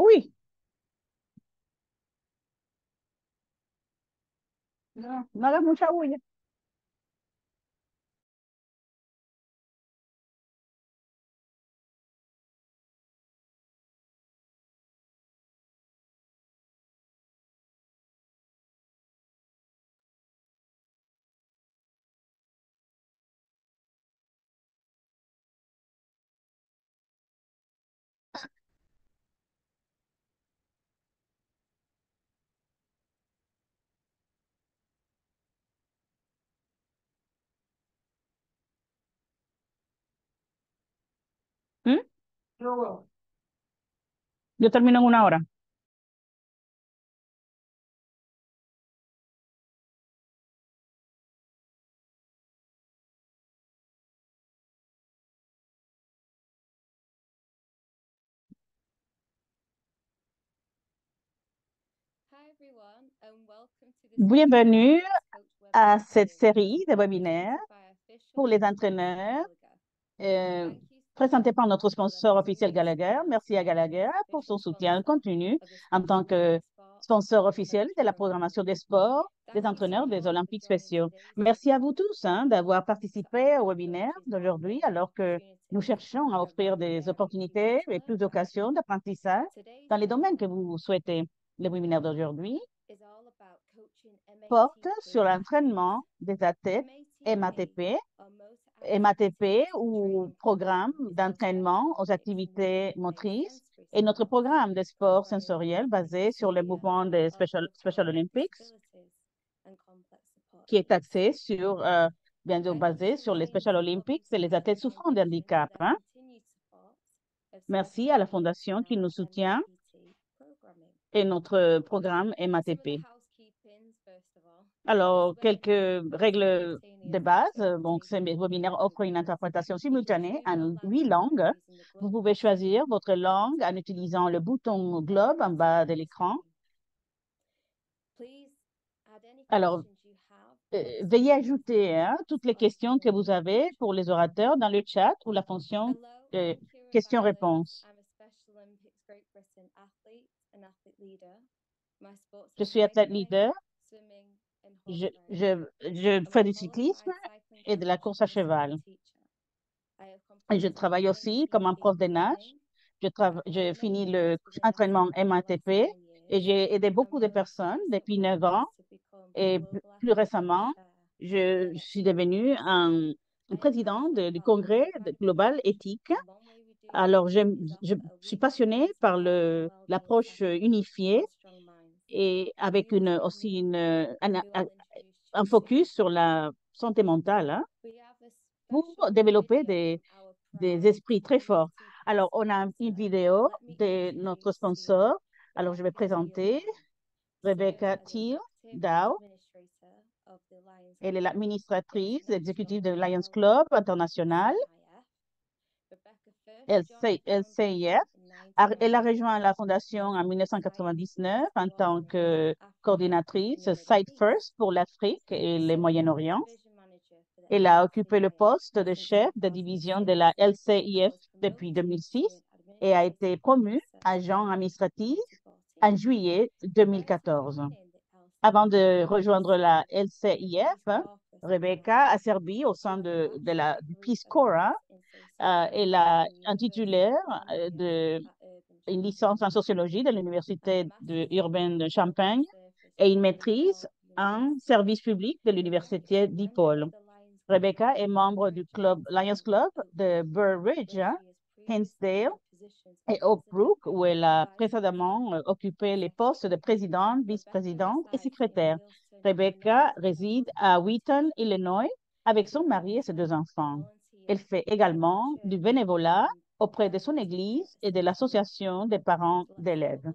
Oui. No, no hagas mucha bulla. Yo termino en una hora. Bienvenue à cette série de webinaires pour les entraîneurs euh, présentés par notre sponsor officiel Gallagher. Merci à Gallagher pour son soutien continu en tant que sponsor officiel de la programmation des sports des entraîneurs des Olympiques spéciaux. Merci à vous tous hein, d'avoir participé au webinaire d'aujourd'hui alors que nous cherchons à offrir des opportunités et plus d'occasions d'apprentissage dans les domaines que vous souhaitez. Le webinaire d'aujourd'hui porte sur l'entraînement des athlètes MATP, MATP ou programme d'entraînement aux activités motrices et notre programme de sport sensoriel basé sur le mouvement des Special, Special Olympics qui est axé sur, euh, bien sûr, basé sur les Special Olympics et les athlètes souffrant de handicap. Hein? Merci à la Fondation qui nous soutient et notre programme MATP. Alors, quelques règles de base. Donc, ce webinaire offre une interprétation simultanée en huit langues. Vous pouvez choisir votre langue en utilisant le bouton globe en bas de l'écran. Alors, euh, veuillez ajouter hein, toutes les questions que vous avez pour les orateurs dans le chat ou la fonction euh, questions-réponses. Je suis athlète leader. Je, fais du cyclisme et de la course à cheval. Et je travaille aussi comme un prof de nage. Je, je finis le entraînement MATP et j'ai aidé beaucoup de personnes depuis 9 ans. Et plus récemment, je suis devenue un, président de- du congrès global éthique. Alors, je, suis passionnée par le- l'approche unifiée et avec une, aussi une, un, focus sur la santé mentale hein, pour développer des, des esprits très forts. Alors, on a une vidéo de notre sponsor. Alors, je vais présenter Rebecca Thiel Dow. Elle est l'administratrice exécutive de Lions Club International, LC LCIF. Elle a rejoint la fondation en 1999 en tant que coordinatrice Site First pour l'Afrique et le Moyen-Orient. Elle a occupé le poste de chef de division de la LCIF depuis 2006 et a été promue agent administratif en juillet 2014. Avant de rejoindre la LCIF, Rebecca a servi au sein de, la, Peace Corps. hein. Euh, elle a un titulaire euh, de une licence en sociologie de l'Université urbaine de Champagne et une maîtrise en service public de l'Université d'Epaul. Rebecca est membre du club Lions Club de Burr Ridge, hein, Hinsdale et Oak Brook, où elle a précédemment euh, occupé les postes de présidente, vice-présidente et secrétaire. Rebecca réside à Wheaton, Illinois, avec son mari et ses deux enfants. Elle fait également du bénévolat auprès de son église et de l'association des parents d'élèves.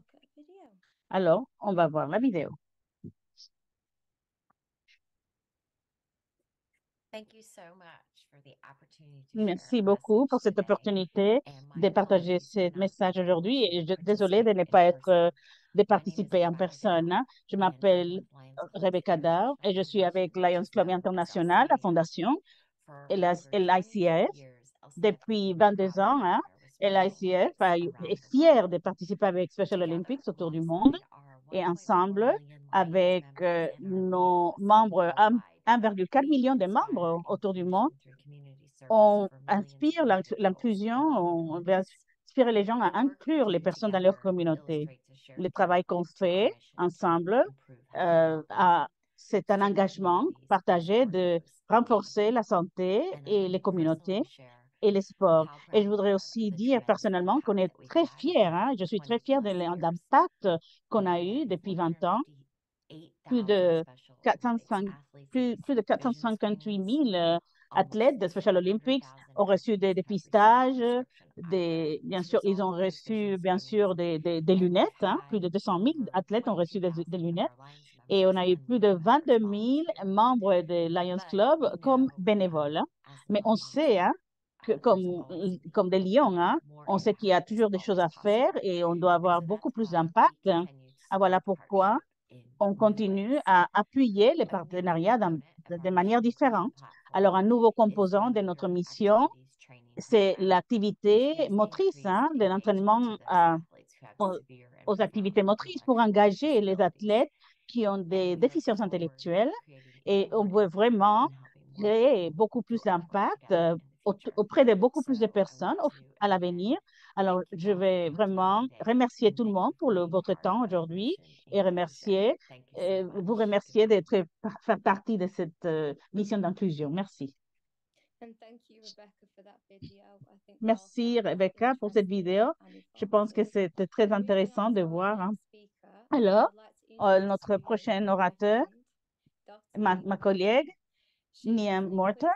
Alors, on va voir la vidéo. Merci beaucoup pour cette opportunité de partager ce message aujourd'hui. Et je, désolée de ne pas être, de participer en personne. hein. Je m'appelle Rebecca Dar et je suis avec Lions Club International, la fondation, et l'ICF depuis 22 ans. hein. l'ICF est fier de participer avec Special Olympics autour du monde et ensemble, avec euh, nos membres, 1,4 million de membres autour du monde, on inspire l'inclusion, on veut inspirer les gens à inclure les personnes dans leur communauté. Le travail qu'on fait ensemble, euh, c'est un engagement partagé de renforcer la santé et les communautés et les sports. Et je voudrais aussi dire personnellement qu'on est très fiers, hein, je suis très fière de l'impact qu'on a eu depuis 20 ans. Plus de, 405, plus, plus de 458 000 athlètes de Special Olympics ont reçu des dépistages, des, bien sûr, ils ont reçu bien sûr des, des, lunettes. Hein. Plus de 200 000 athlètes ont reçu des, lunettes. Et on a eu plus de 22 000 membres de Lions Club comme bénévoles. Hein. Mais on sait hein, comme, comme des lions, hein, on sait qu'il y a toujours des choses à faire et on doit avoir beaucoup plus d'impact. Ah, voilà pourquoi on continue à appuyer les partenariats de manière différente. Alors, un nouveau composant de notre mission, c'est l'activité motrice, hein, de l'entraînement aux, activités motrices pour engager les athlètes qui ont des déficiences intellectuelles et on veut vraiment créer beaucoup plus d'impact euh, auprès de beaucoup plus de personnes à l'avenir. Alors, je vais vraiment remercier tout le monde pour votre temps aujourd'hui et remercier, euh, vous remercier d'être faire partie de cette euh, mission d'inclusion. Merci. Merci, Rebecca, pour cette vidéo. Je pense que c'était très intéressant de voir. Hein. Alors, euh, notre prochain orateur, ma, ma collègue, Nia Morton,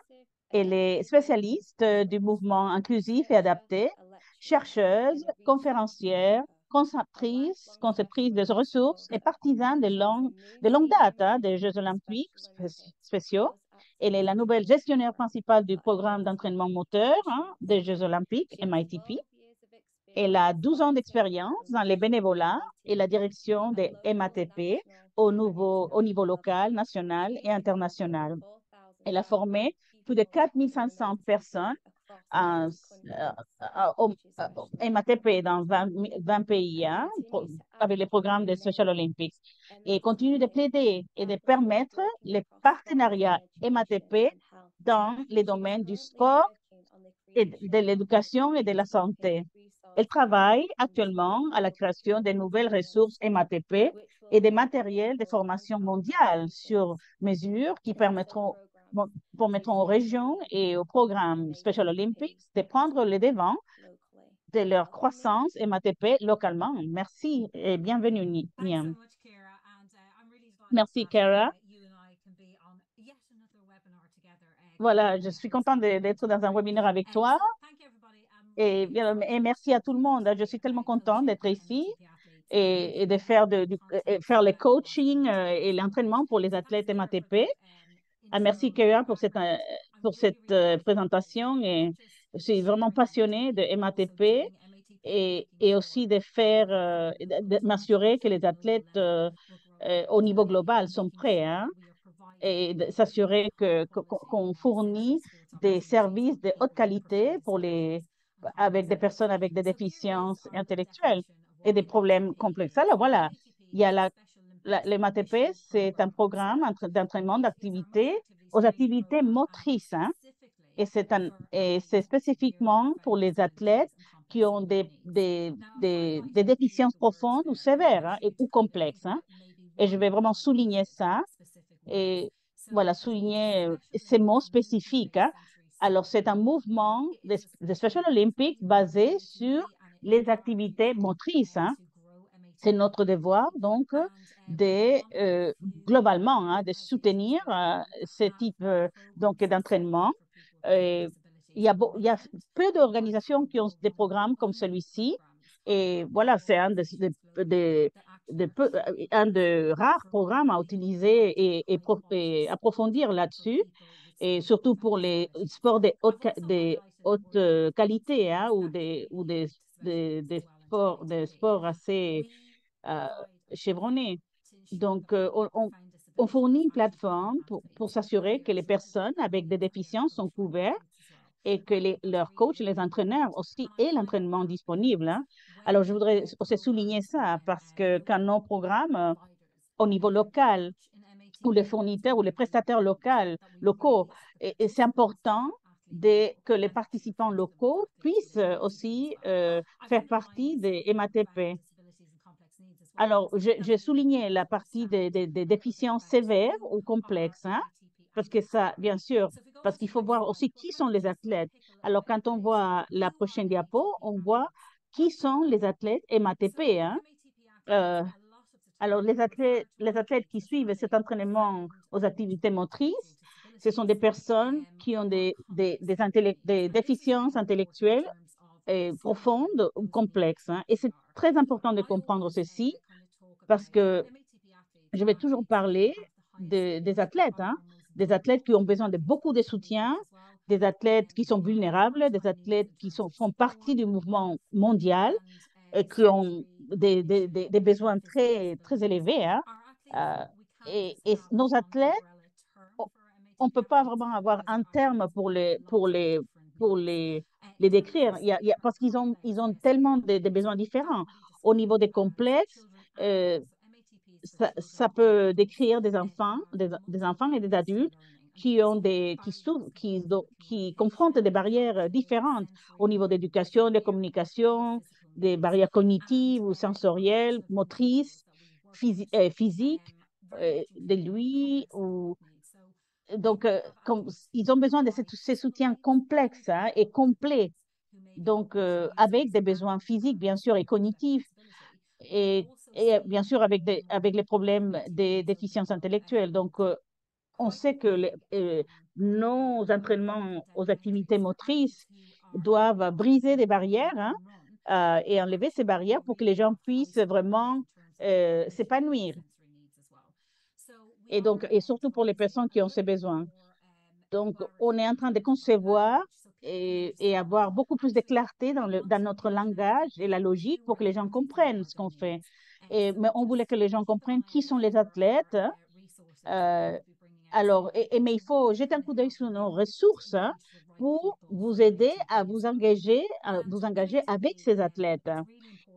elle est spécialiste du mouvement inclusif et adapté, chercheuse, conférencière, conceptrice, conceptrice des ressources et partisane de longue, date hein, des Jeux olympiques spéciaux. Elle est la nouvelle gestionnaire principale du programme d'entraînement moteur hein, des Jeux olympiques, MITP. Elle a 12 ans d'expérience dans les bénévolats et la direction des MATP au, au niveau local, national et international. Elle a formé plus de 4500 personnes en, MATP dans 20, pays hein, avec les programmes des Special Olympics et continue de plaider et de permettre les partenariats MATP dans les domaines du sport et de l'éducation et de la santé. Elle travaille actuellement à la création de nouvelles ressources MATP et des matériels de formation mondiale sur mesure qui permettront pour mettre aux régions et au programme Special Olympics de prendre le devant de leur croissance MATP localement. Merci et bienvenue, Niam. Merci, Kara. Voilà, je suis contente d'être dans un webinaire avec toi. Et, et, merci à tout le monde. Je suis tellement contente d'être ici et, de faire, de, faire le coaching euh, et l'entraînement pour les athlètes MATP. Ah, merci, Kéa, pour cette, euh, pour cette euh, présentation. Et je suis vraiment passionnée de MATP et, et aussi de faire, euh, de m'assurer que les athlètes au niveau global sont prêts hein, et s'assurer qu'on fournit des services de haute qualité pour les, avec des personnes avec des déficiences intellectuelles et des problèmes complexes. Alors voilà, il y a la le MATP, c'est un programme d'entraînement d'activités aux activités motrices. Hein. et c'est spécifiquement pour les athlètes qui ont des, des, des, déficiences profondes ou sévères hein, ou complexes. Hein. Et je vais vraiment souligner ça et voilà, souligner euh, ces mots spécifiques. Alors, c'est un mouvement de, Special Olympics basé sur les activités motrices c'est notre devoir, donc, de, euh, globalement, hein, de soutenir euh, ce type euh, donc, d'entraînement. il, y a y a peu d'organisations qui ont des programmes comme celui-ci. Et voilà, c'est un de, de, de, un de rares programmes à utiliser et, et, approfondir là-dessus, et surtout pour les sports de haute, de haute qualité hein, ou, des, ou des, des, sports, des sports assez euh, chevronné. Donc, euh, on, fournit une plateforme pour, s'assurer que les personnes avec des déficiences sont couvertes et que leurs coachs, les entraîneurs aussi aient l'entraînement disponible. Hein. Alors, je voudrais aussi souligner ça parce que quand nos programmes au niveau local ou les fournisseurs ou les prestataires locaux, locaux et, c'est important que les participants locaux puissent aussi euh, faire partie des MATP. Alors, j'ai souligné la partie des, déficiences sévères ou complexes, hein, parce que ça, bien sûr, parce qu'il faut voir aussi qui sont les athlètes. Alors, quand on voit la prochaine diapo, on voit qui sont les athlètes MATP. Hein. Euh, alors, les athlètes, qui suivent cet entraînement aux activités motrices, ce sont des personnes qui ont des, déficiences intellectuelles profondes ou complexes. Hein. Et c'est très important de comprendre ceci parce que je vais toujours parler des athlètes, hein. des athlètes qui ont besoin de beaucoup de soutien, des athlètes qui sont vulnérables, des athlètes qui sont, font partie du mouvement mondial, et qui ont des, besoins très, très élevés. Hein. Euh, et, nos athlètes, on ne peut pas vraiment avoir un terme pour les, pour les, pour les, les décrire, parce qu'ils ont, ils ont tellement de, besoins différents. Au niveau des complexes, euh, ça, peut décrire des enfants, des, enfants et des adultes qui, ont des, qui, qui, qui confrontent des barrières différentes au niveau d'éducation, de communication, des barrières cognitives ou sensorielles, motrices, euh, physiques, euh, de lui. Ou... Donc, ils ont besoin de ces, soutiens complexes hein, et complets. Donc, avec des besoins physiques, bien sûr, et cognitifs. Et, et bien sûr, avec, des, avec les problèmes des déficiences intellectuelles. Donc, on sait que nos entraînements aux activités motrices doivent briser des barrières hein, euh, et enlever ces barrières pour que les gens puissent vraiment euh, s'épanouir. Et donc, et surtout pour les personnes qui ont ces besoins. Donc, on est en train de concevoir et, et avoir beaucoup plus de clarté dans, le, dans, notre langage et la logique pour que les gens comprennent ce qu'on fait. Mais on voulait que les gens comprennent qui sont les athlètes. Euh, alors, mais il faut jeter un coup d'œil sur nos ressources hein, pour vous aider à vous engager, à vous engager avec ces athlètes.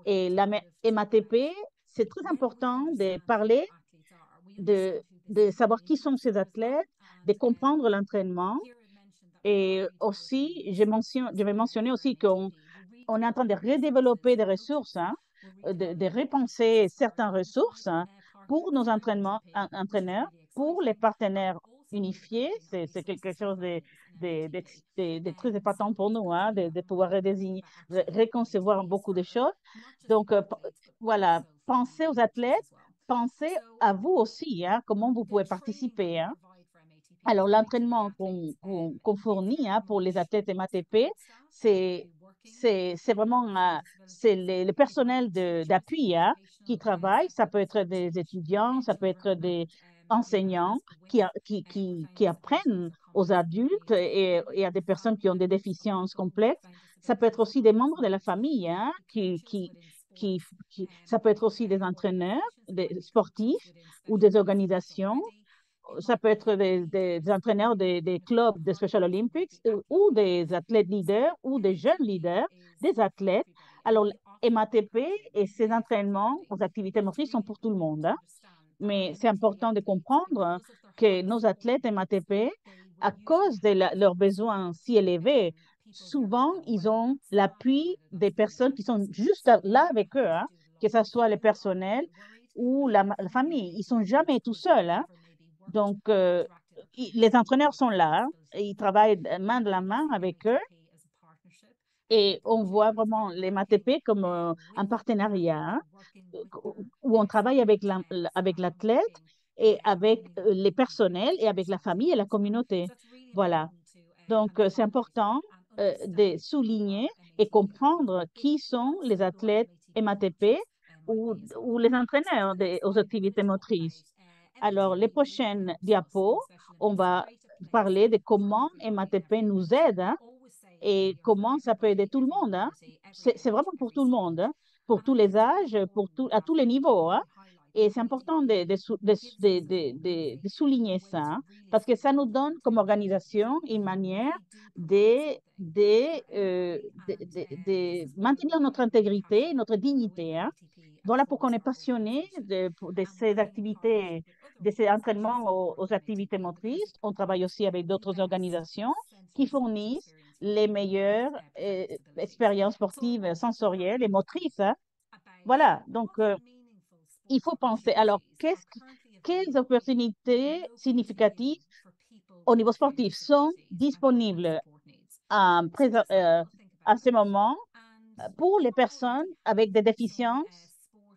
Et la MATP, c'est très important de parler, de, savoir qui sont ces athlètes, de comprendre l'entraînement. Et aussi, je, vais mentionner aussi qu'on on est en train de redévelopper des ressources, hein, de, de, repenser certaines ressources hein, pour nos entraînements, entraîneurs, pour les partenaires unifiés. C'est quelque chose de, de, très épatant pour nous, hein, de, pouvoir redésigner, reconcevoir beaucoup de choses. Donc, euh, voilà, pensez aux athlètes, pensez à vous aussi, hein, comment vous pouvez participer. Hein. Alors, l'entraînement qu'on fournit hein, pour les athlètes MATP, c'est c'est vraiment c'est le, personnel d'appui hein, qui travaille. Ça peut être des étudiants, ça peut être des enseignants qui, qui, qui, qui apprennent aux adultes et, et, à des personnes qui ont des déficiences complexes. Ça peut être aussi des membres de la famille, hein, qui, qui, qui, ça peut être aussi des entraîneurs, des sportifs ou des organisations. Ça peut être des, entraîneurs des, clubs de Special Olympics ou des athlètes leaders ou des jeunes leaders, des athlètes. Alors, MATP et ses entraînements aux activités motrices sont pour tout le monde. Hein. Mais c'est important de comprendre que nos athlètes MATP, à cause de leurs besoins si élevés, souvent, ils ont l'appui des personnes qui sont juste là avec eux, hein, que ce soit le personnel ou la, famille. Ils ne sont jamais tout seuls. Hein. Donc, euh, les entraîneurs sont là, ils travaillent main de la main avec eux et on voit vraiment les MATP comme euh, un partenariat hein, où on travaille avec l'athlète et avec euh, les personnels et avec la famille et la communauté. Voilà. Donc, c'est important de souligner et comprendre qui sont les athlètes MATP ou, les entraîneurs aux activités motrices. Alors, les prochaines diapos, on va parler de comment MATP nous aide hein, et comment ça peut aider tout le monde. Hein? C'est vraiment pour tout le monde, hein? pour tous les âges, pour tout, à tous les niveaux. Et c'est important de, souligner ça parce que ça nous donne comme organisation une manière de, euh, maintenir notre intégrité, notre dignité. Voilà pourquoi on est passionné de, ces activités, de ces entraînements aux, activités motrices. On travaille aussi avec d'autres organisations qui fournissent les meilleures euh, expériences sportives sensorielles et motrices. Hein. Voilà, donc euh, il faut penser, alors, qu'est-ce, quelles opportunités significatives au niveau sportif sont disponibles à, euh, à ce moment pour les personnes avec des déficiences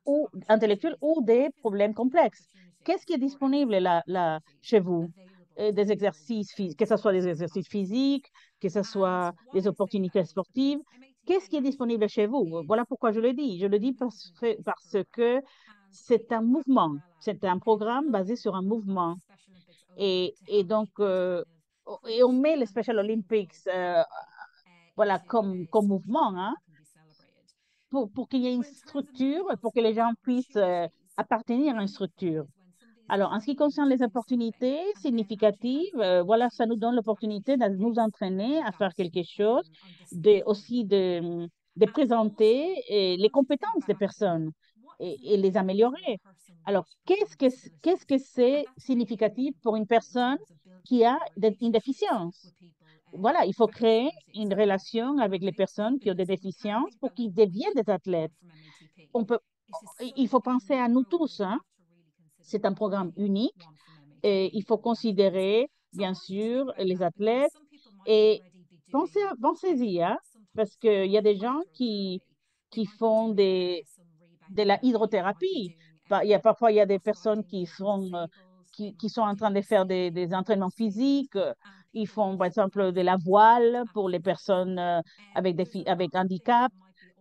ou intellectuelles ou des problèmes complexes. Qu'est-ce qui est disponible là, là chez vous? Euh, des exercices, que ce soit des exercices physiques, que ce soit des opportunités sportives. Qu'est-ce qui est disponible chez vous? Voilà pourquoi je le dis. Je le dis parce que, parce que c'est un mouvement, c'est un programme basé sur un mouvement. Et, et donc, euh, et on met les Special Olympics euh, voilà, comme, comme mouvement, hein, pour, pour qu'il y ait une structure, pour que les gens puissent euh, appartenir à une structure. Alors, en ce qui concerne les opportunités significatives, voilà, ça nous donne l'opportunité de nous entraîner à faire quelque chose, de, aussi de, de présenter les compétences des personnes et, les améliorer. Alors, qu'est-ce que qu'est-ce que c'est significatif pour une personne qui a une déficience? Voilà, il faut créer une relation avec les personnes qui ont des déficiences pour qu'ils deviennent des athlètes. On peut, il faut penser à nous tous. Hein? C'est un programme unique et il faut considérer, bien sûr, les athlètes et pensez, pensez-y, hein? parce qu'il y a des gens qui, qui font des, de la hydrothérapie. Il y a, parfois, il y a des personnes qui sont, euh, qui sont en train de faire des, des, entraînements physiques. Ils font, par exemple, de la voile pour les personnes euh, avec, des, avec handicap.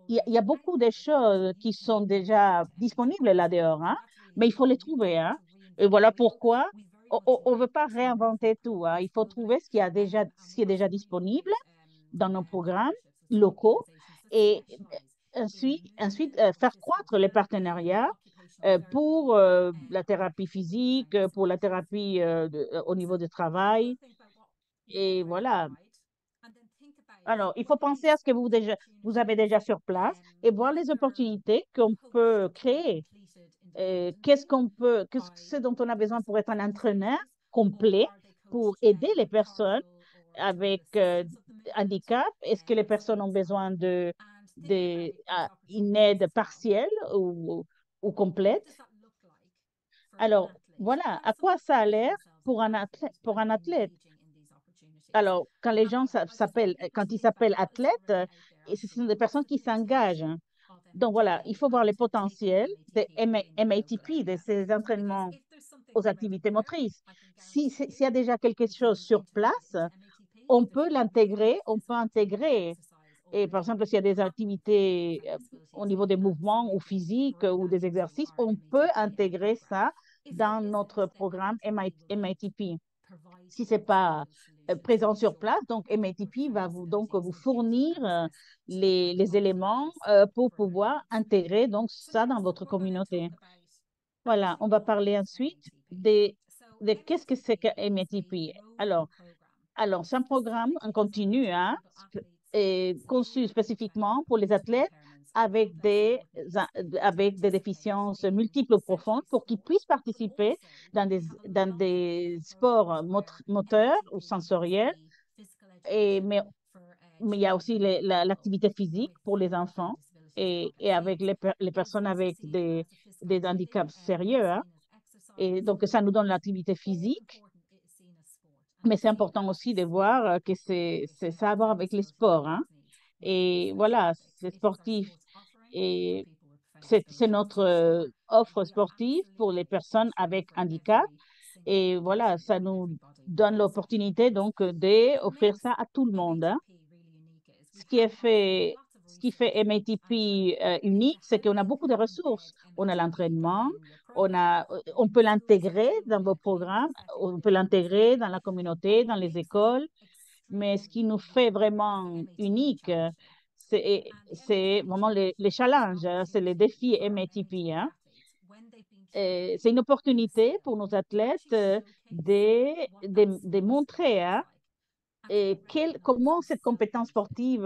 Il y, a, beaucoup de choses qui sont déjà disponibles là-dehors, hein? mais il faut les trouver. Hein? Et voilà pourquoi on ne veut pas réinventer tout. Hein? Il faut trouver ce qui, a déjà, ce qui est déjà disponible dans nos programmes locaux et ensuite, ensuite euh, faire croître les partenariats euh, pour la thérapie physique, pour la thérapie au niveau du travail. Et voilà. Alors, il faut penser à ce que vous, déjà, vous avez déjà sur place et voir les opportunités qu'on peut créer. Qu'est-ce qu'on peut, qu'est-ce dont on a besoin pour être un entraîneur complet pour aider les personnes avec handicap? Est-ce que les personnes ont besoin de de, une aide partielle ou, ou complète? Alors, voilà, à quoi ça a l'air pour un athlète, pour un athlète? Alors, quand les gens s'appellent, quand ils s'appellent athlètes, ce sont des personnes qui s'engagent. Donc voilà, il faut voir les potentiels des MATP, de ces entraînements aux activités motrices. S'il y a déjà quelque chose sur place, on peut l'intégrer, on peut intégrer et par exemple, s'il y a des activités euh, au niveau des mouvements ou physiques ou des exercices, on peut intégrer ça dans notre programme MITP. Si ce n'est pas euh, présent sur place, donc MITP va vous, donc, vous fournir euh, les, les éléments pour pouvoir intégrer donc, ça dans votre communauté. Voilà, on va parler ensuite de, de qu'est-ce que c'est que MITP. Alors, alors c'est un programme en continu, hein, est conçu spécifiquement pour les athlètes avec des, avec des déficiences multiples profondes pour qu'ils puissent participer dans des, dans des sports moteurs ou sensoriels. Et, mais, mais il y a aussi l'activité physique pour les enfants et, et avec les, les, personnes avec des, des handicaps sérieux. Hein. Et donc, ça nous donne l'activité physique mais c'est important aussi de voir euh, que c'est ça à voir avec les sports. Hein? Et voilà, c'est sportif. Et c'est notre euh, offre sportive pour les personnes avec handicap. Et voilà, ça nous donne l'opportunité donc d'offrir ça à tout le monde. Hein? Ce qui est fait ce qui fait MATP euh, unique, c'est qu'on a beaucoup de ressources. On a l'entraînement, on, a, on peut l'intégrer dans vos programmes, on peut l'intégrer dans la communauté, dans les écoles, mais ce qui nous fait vraiment unique, c'est vraiment les, les challenges, hein, c'est les défis MATP. Hein. euh, c'est une opportunité pour nos athlètes euh, de, de, de montrer hein, comment cette compétence sportive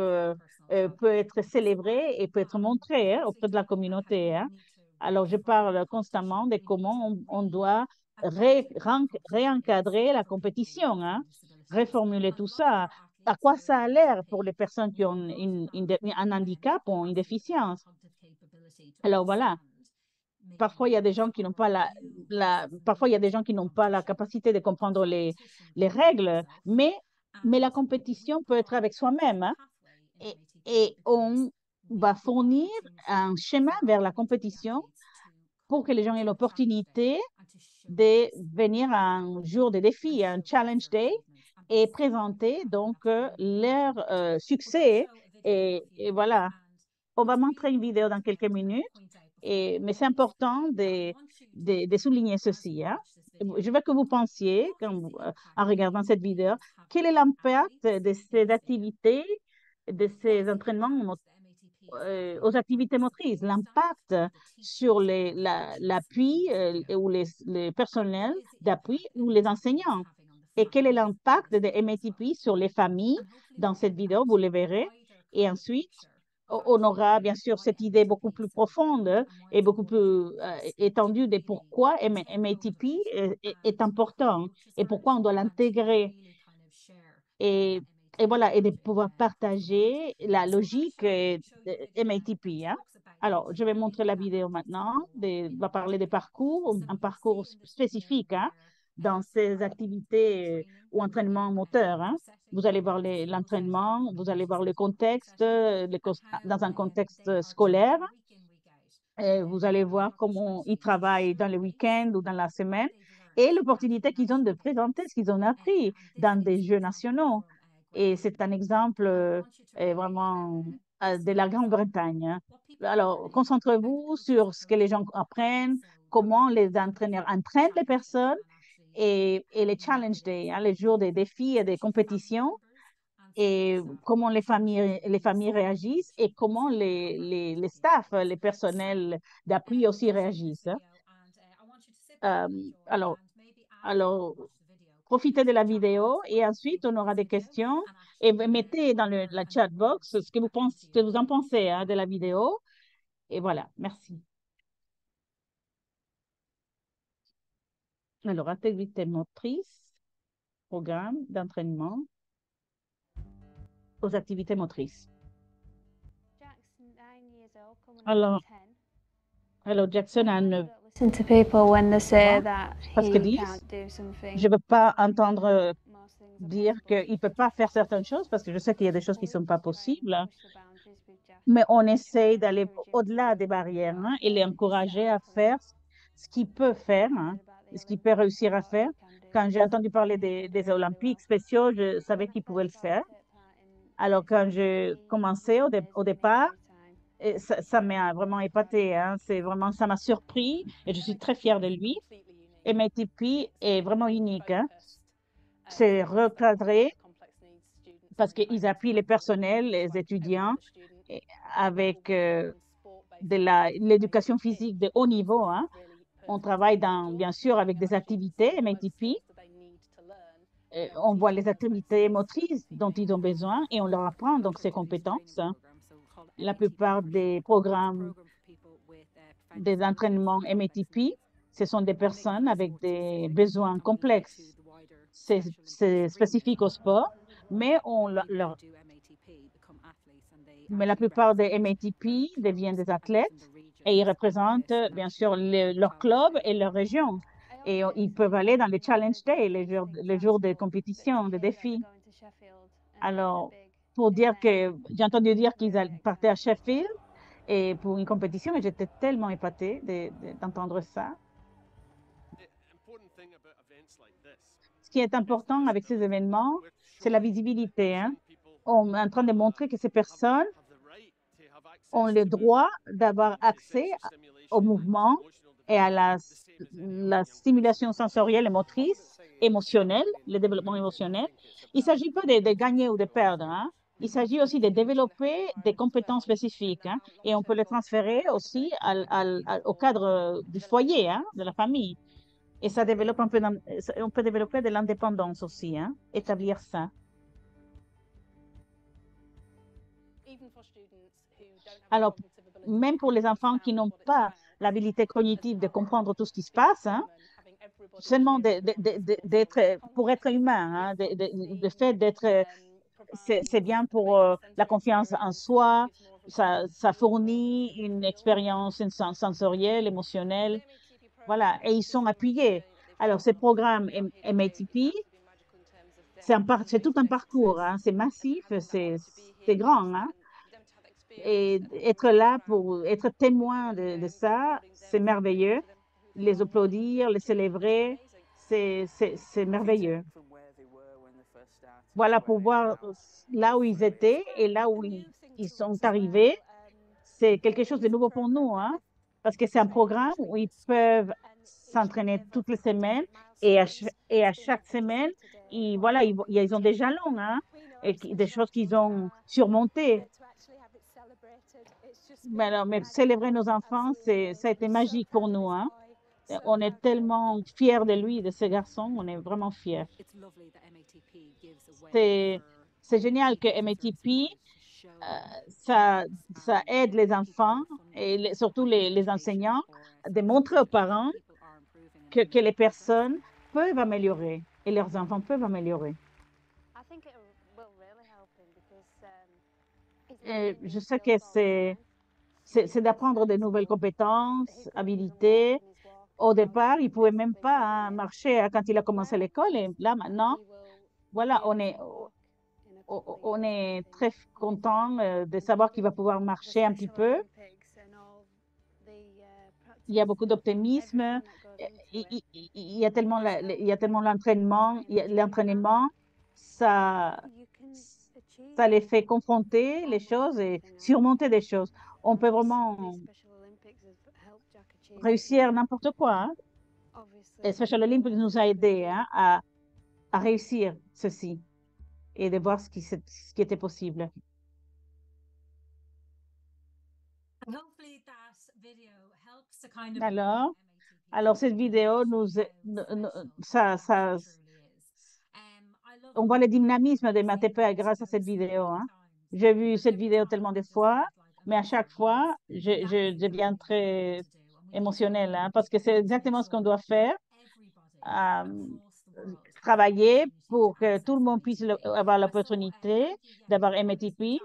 euh, peut être célébrée et peut être montrée hein, auprès de la communauté. Hein. Alors, je parle constamment de comment on, on doit ré, réencadrer la compétition, hein, reformuler tout ça. À quoi ça a l'air pour les personnes qui ont une, une, un handicap ou une déficience? Alors voilà, parfois il y a des gens qui n'ont pas la, la, parfois il y a des gens qui n'ont pas la capacité de comprendre les, les règles, mais, mais la compétition peut être avec soi-même. Hein? Et, on va fournir un chemin vers la compétition pour que les gens aient l'opportunité de venir un jour de défi, un challenge day, et présenter donc euh, leur euh, succès. Et, voilà, on va montrer une vidéo dans quelques minutes, et, mais c'est important de, de, souligner ceci. Hein. Je veux que vous pensiez, vous, en regardant cette vidéo, quel est l'impact de ces activités, de ces entraînements euh, aux activités motrices, l'impact sur l'appui la, euh, ou les, les personnels d'appui ou les enseignants. Et quel est l'impact de MATP sur les familles dans cette vidéo, vous le verrez. Et ensuite, on aura bien sûr cette idée beaucoup plus profonde et beaucoup plus euh, étendue de pourquoi MATP est, est important et pourquoi on doit l'intégrer. Et et voilà, et de pouvoir partager la logique de MATP. Hein. Alors, je vais montrer la vidéo maintenant. De, va parler des parcours, un parcours spécifique hein, dans ces activités ou entraînement moteur. Hein. Vous allez voir l'entraînement, vous allez voir le contexte, le, dans un contexte scolaire. Vous allez voir comment ils travaillent dans le week-end ou dans la semaine et l'opportunité qu'ils ont de présenter ce qu'ils ont appris dans des jeux nationaux. Et c'est un exemple euh, vraiment euh, de la Grande-Bretagne. Hein. Alors, concentrez-vous sur ce que les gens apprennent, comment les entraîneurs entraînent les personnes et, les challenge days, hein, les jours des défis et des compétitions, et comment les familles, les familles réagissent et comment les, les, les staffs, les personnels d'appui aussi réagissent. Hein. Euh, alors, alors, profitez de la vidéo et ensuite on aura des questions et mettez dans le, la chat box ce que vous, pensez, ce que vous en pensez hein, de la vidéo. Et voilà, merci. Alors, activité motrice, programme d'entraînement aux activités motrices. Alors, alors Jackson a 9 parce que disent, je ne veux pas entendre dire qu'il ne peut pas faire certaines choses parce que je sais qu'il y a des choses qui ne sont pas possibles. Mais on essaie d'aller au-delà des barrières hein, et les encourager à faire ce qu'il peut faire, hein, ce qu'il peut réussir à faire. Quand j'ai entendu parler des, des, Olympiques spéciaux, je savais qu'il pouvait le faire. Alors, quand j'ai commencé au, dé, au départ, ça, m'a vraiment épaté. Hein. C'est vraiment, ça m'a surpris et je suis très fière de lui. Et est vraiment unique. Hein. C'est recadré parce qu'ils appuient les personnels, les étudiants, avec euh, de l'éducation physique de haut niveau. Hein. On travaille dans, bien sûr avec des activités. Et on voit les activités motrices dont ils ont besoin et on leur apprend donc ces compétences. La plupart des programmes des entraînements MATP, ce sont des personnes avec des besoins complexes. C'est spécifique au sport, mais, la plupart des MATP deviennent des athlètes et ils représentent bien sûr le, leur club et leur région. Et ils peuvent aller dans les Challenge Day, les jours, les jours de compétition, de défis. Alors, pour dire que j'ai entendu dire qu'ils partaient à Sheffield et pour une compétition et j'étais tellement épatée d'entendre ça. Ce qui est important avec ces événements, c'est la visibilité. Hein? On est en train de montrer que ces personnes ont le droit d'avoir accès au mouvement et à la, la stimulation sensorielle et motrice, émotionnelle, le développement émotionnel. Il ne s'agit pas de, de, gagner ou de perdre. Hein? Il s'agit aussi de développer des compétences spécifiques hein, et on peut les transférer aussi au cadre du foyer, hein, de la famille. Et ça développe un peu, on peut développer de l'indépendance aussi, hein, établir ça. Alors, même pour les enfants qui n'ont pas l'habilité cognitive de comprendre tout ce qui se passe, hein, seulement d'être, pour être humain, hein, le fait d'être, c'est bien pour euh, la confiance en soi, ça, fournit une expérience sensorielle, émotionnelle, voilà, et ils sont appuyés. Alors, ce programme MATP, c'est tout un parcours, hein, c'est massif, c'est grand, hein, et être là pour être témoin de, ça, c'est merveilleux. Les applaudir, les célébrer, c'est merveilleux. Voilà, pour voir là où ils étaient et là où ils, sont arrivés, c'est quelque chose de nouveau pour nous, hein, parce que c'est un programme où ils peuvent s'entraîner toutes les semaines et à, et à chaque semaine, ils, voilà, ils, ils ont des jalons, hein, et des choses qu'ils ont surmontées. Mais alors, mais célébrer nos enfants, ça a été magique pour nous. Hein? On est tellement fiers de lui, de ce garçon, on est vraiment fiers. C'est, c'est génial que MATP, euh, ça, ça aide les enfants et surtout les, les enseignants de montrer aux parents que, que les personnes peuvent améliorer et leurs enfants peuvent améliorer. Et je sais que c'est c'est d'apprendre de nouvelles compétences, habilités. Au départ, il ne pouvait même pas marcher quand il a commencé l'école. Et là, maintenant, voilà, on est, on est très content euh, de savoir qu'il va pouvoir marcher un petit peu. Il y a beaucoup d'optimisme. Il, y a tellement, il y a tellement l'entraînement, l'entraînement, ça, ça les fait confronter les choses et surmonter des choses on peut vraiment réussir n'importe quoi. Hein. Et Special Olympics nous a aidé hein, à, à, réussir ceci et de voir ce qui, ce qui était possible. Alors, alors cette vidéo nous, ça, ça, on voit le dynamisme de MATP grâce à cette vidéo. Hein. J'ai vu cette vidéo tellement de fois mais à chaque fois, je, deviens très émotionnelle hein, parce que c'est exactement ce qu'on doit faire. Euh, travailler pour que tout le monde puisse avoir l'opportunité d'avoir MTP.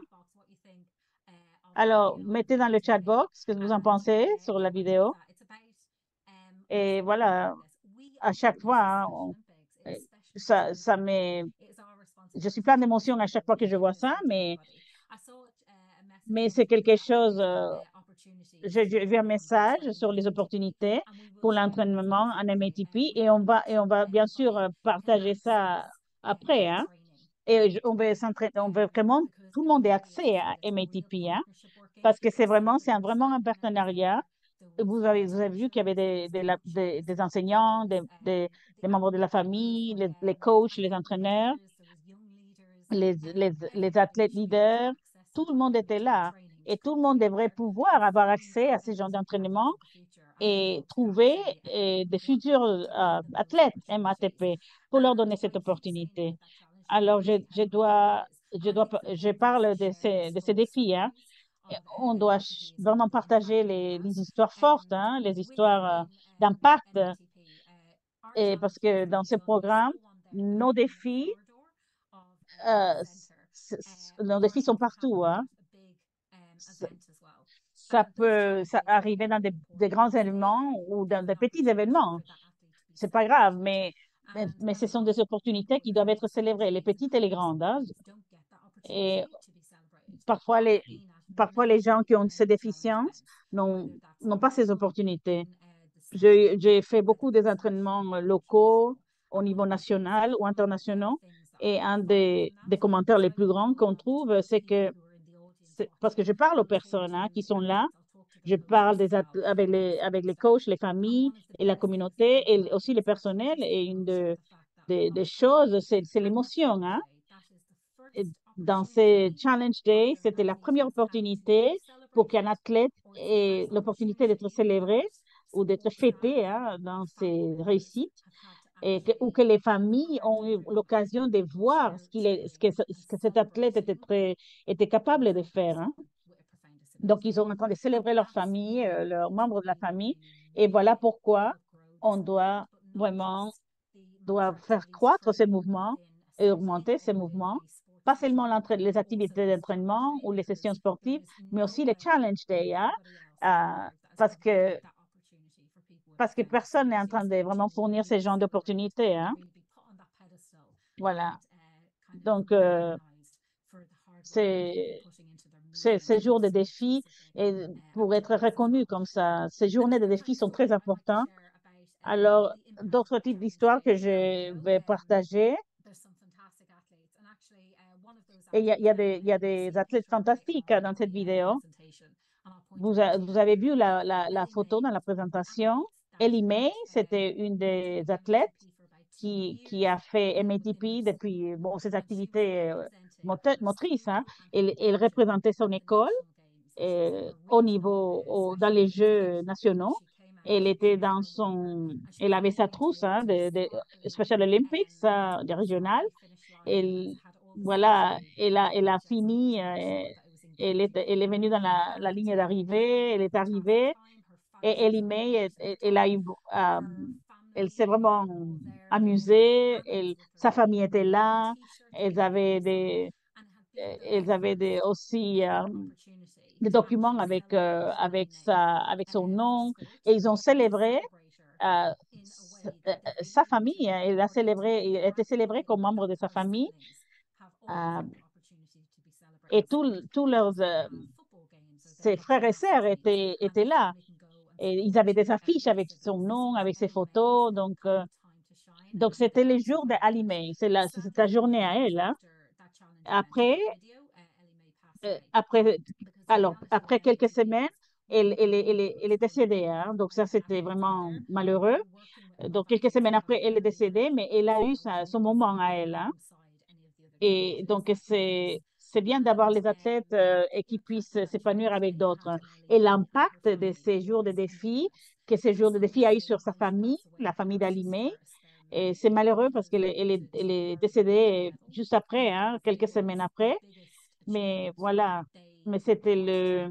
Alors, mettez dans le chat box ce que vous en pensez sur la vidéo. Et voilà, à chaque fois, hein, ça, ça met, je suis plein d'émotions à chaque fois que je vois ça, mais mais c'est quelque chose, euh, j'ai vu un message sur les opportunités pour l'entraînement en MATP et on va, et on va bien sûr euh, partager ça après. Hein? Et on veut on veut vraiment, tout le monde ait accès à MATP, hein? parce que c'est vraiment, c'est vraiment un partenariat. Vous avez, vu qu'il y avait des, des, enseignants, des, membres de la famille, les, coachs, les entraîneurs, les, les athlètes leaders, tout le monde était là et tout le monde devrait pouvoir avoir accès à ce genre d'entraînement et trouver des futurs euh, athlètes MATP pour leur donner cette opportunité. Alors, je, je dois, je, dois, je parle de ces, de ces défis. Hein. On doit vraiment partager les, les histoires fortes, hein, les histoires euh, d'impact. Et parce que dans ce programme, nos défis, euh, nos défis sont partout. Hein. Ça, peut ça arriver dans des, grands événements ou dans des petits événements. C'est pas grave, mais, mais, ce sont des opportunités qui doivent être célébrées, les petites et les grandes. Hein. Et parfois les, parfois, les gens qui ont ces déficiences n'ont pas ces opportunités. J'ai fait beaucoup des entraînements locaux au niveau national ou international et un des, commentaires les plus grands qu'on trouve, c'est que, parce que je parle aux personnes hein, qui sont là, je parle avec, les, avec les coachs, les familles et la communauté et aussi les personnels. Et une des choses, c'est l'émotion. Hein? dans ces Challenge Days, c'était la première opportunité pour qu'un athlète ait l'opportunité d'être célébré ou d'être fêté hein, dans ses réussites que, ou que les familles ont eu l'occasion de voir ce, qu'il est, ce, que, ce que cet athlète était, très, était capable de faire. Hein. Donc, ils sont en train de célébrer leur famille, euh, leurs membres de la famille. Et voilà pourquoi on doit vraiment doit faire croître ces mouvements et augmenter ces mouvements, pas seulement les activités d'entraînement ou les sessions sportives, mais aussi les challenge days, hein, euh, parce que parce que personne n'est en train de vraiment fournir ces genres d'opportunités. Hein. Voilà. Donc, euh, ces jours de défis et pour être reconnus comme ça. Ces journées de défis sont très importantes. Alors, d'autres types d'histoires que je vais partager. Et il y, y, y, a des athlètes fantastiques dans cette vidéo. Vous, avez vu la, photo dans la présentation? Ellie May, c'était une des athlètes qui, qui a fait MATP depuis bon, ses activités euh, motrices. Hein. Elle, représentait son école euh, au niveau, au, dans les Jeux nationaux. Elle était dans son, elle avait sa trousse hein, de, Special Olympics, euh, de régional. Elle, voilà, elle a, elle a fini, euh, elle, est, elle est venue dans la ligne d'arrivée, elle est arrivée et Ellie May, elle, elle a eu, euh, elle s'est vraiment amusée, sa famille était là, elles avaient des, elles avaient aussi euh, des documents avec, euh, avec, sa, avec son nom et ils ont célébré euh, sa famille. Hein. Elle a célébré, était célébrée comme membre de sa famille. Euh, et tous leurs ses frères et sœurs étaient, étaient là. Ils avaient des affiches avec son nom, avec ses photos. Donc, donc c'était les jours d'Alimé. C'est la, la journée à elle. Hein. Après, euh, après, alors, après quelques semaines, elle, elle, elle, elle est décédée. Hein? Donc, ça, c'était vraiment malheureux. Donc, quelques semaines après, elle est décédée, mais elle a eu son moment à elle. Hein? Et donc, c'est c'est bien d'avoir les athlètes euh, et qui puissent s'épanouir avec d'autres. Et l'impact de ces jours de défi, que ces jours de défi a eu sur sa famille, la famille d'Alimé. Et c'est malheureux parce qu'elle elle est, est, décédée juste après, hein, quelques semaines après. Mais voilà, mais c'était le,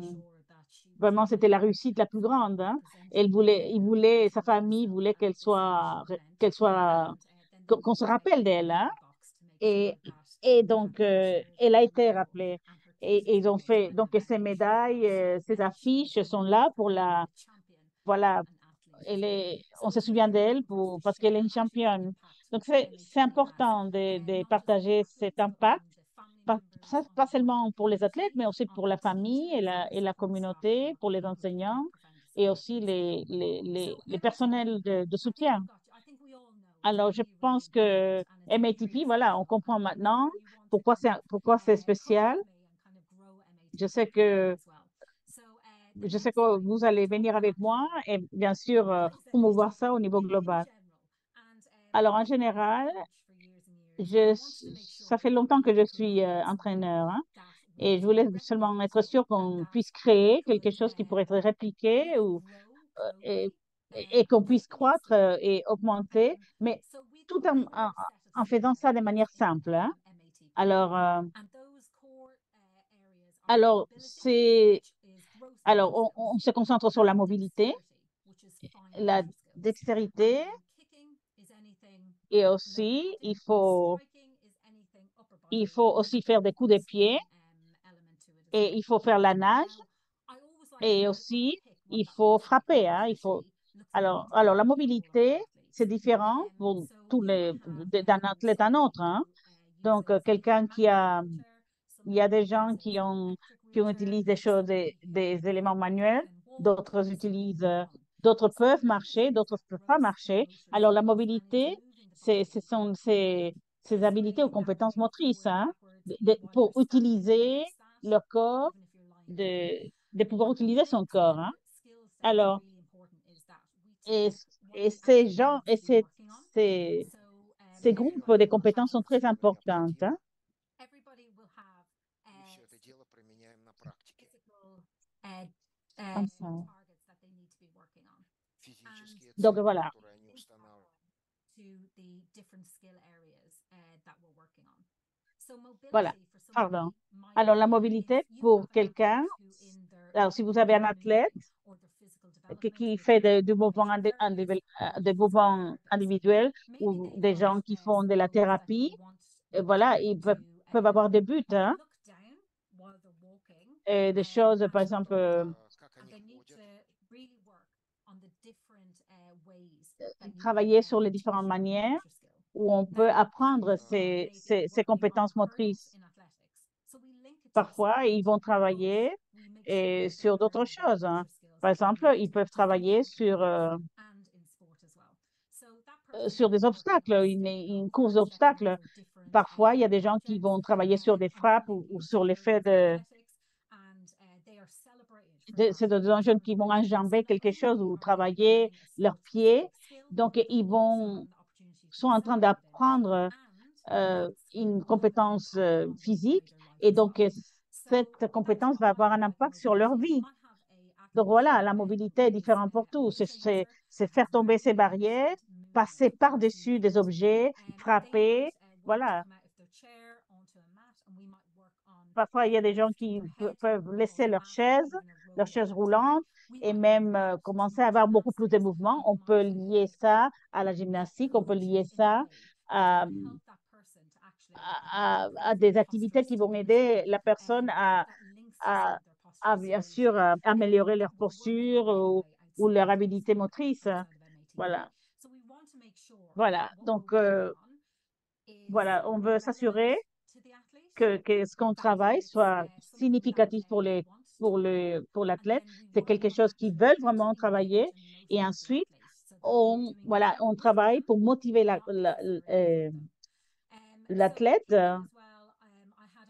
vraiment, c'était la réussite la plus grande. Hein. Elle voulait, il voulait, sa famille voulait qu'elle soit, qu'elle soit, qu'on se rappelle d'elle. Hein. Et, et donc, euh, elle a été rappelée. Et, ils ont fait, donc, ces médailles, euh, ces affiches sont là pour la, voilà, elle est, on se souvient d'elle pour, parce qu'elle est une championne. Donc, c'est important de, de partager cet impact pas, pas, seulement pour les athlètes, mais aussi pour la famille et la, et la communauté, pour les enseignants et aussi les, les, les, les personnels de, soutien. Alors, je pense que MATP, voilà, on comprend maintenant pourquoi c'est spécial. Je sais que je sais que vous allez venir avec moi et bien sûr euh, promouvoir ça au niveau global. Alors, en général, ça fait longtemps que je suis euh, entraîneur hein, et je voulais seulement être sûr qu'on puisse créer quelque chose qui pourrait être répliqué ou, euh, et, qu'on puisse croître euh, et augmenter, mais tout en, faisant ça de manière simple. Hein. Alors, euh, alors on, on se concentre sur la mobilité, la dextérité, et aussi, il faut, il faut aussi faire des coups de pied et il faut faire la nage et aussi, il faut frapper. Hein, il faut... alors, alors, la mobilité, c'est différent pour tous les, d'un athlète à un autre. Hein. Donc, quelqu'un qui a, il y a des gens qui ont, qui utilisent des choses, des, éléments manuels, d'autres utilisent, d'autres peuvent marcher, d'autres ne peuvent pas marcher. Alors, la mobilité, ce sont ces, ces habilités ou compétences motrices hein, pour utiliser le corps, de, de pouvoir utiliser son corps. Hein. Alors, et, ces gens, et ces, ces, ces, groupes de compétences sont très importantes. Hein. Donc voilà. Voilà, pardon. Alors la mobilité pour quelqu'un, alors si vous avez un athlète qui, qui fait de- du mouvement, individuel- euh, des ou des gens qui font de la thérapie, voilà, ils peuvent, avoir des buts, hein, et des choses, par exemple, euh, travailler sur les différentes manières où on peut apprendre ces, ces, ces compétences motrices. Parfois, ils vont travailler sur d'autres choses. hein. Par exemple, ils peuvent travailler sur, euh, euh, sur des obstacles, une, course d'obstacles. Parfois, il y a des gens qui vont travailler sur des frappes ou, sur l'effet de, c'est des jeunes qui vont enjamber quelque chose ou travailler leurs pieds. Donc, ils vont, sont en train d'apprendre euh, une compétence physique et donc cette compétence va avoir un impact sur leur vie. Donc voilà, la mobilité est différente pour tous. C'est- faire tomber ces barrières, passer par-dessus des objets, frapper. Voilà. Parfois, il y a des gens qui pe- peuvent laisser leur chaise, leur chaise roulante et même euh, commencer à avoir beaucoup plus de mouvements. On peut lier ça à la gymnastique, on peut lier ça à, à, à des activités qui vont aider la personne à, à, à, bien sûr, à améliorer leur posture ou, leur habilité motrice. Voilà. Voilà. Donc, euh, voilà, on veut s'assurer que, ce qu'on travaille soit significatif pour les, pour le, pour l'athlète. C'est quelque chose qu'ils veulent vraiment travailler. Et ensuite, on, voilà, on travaille pour motiver euh, l'athlète.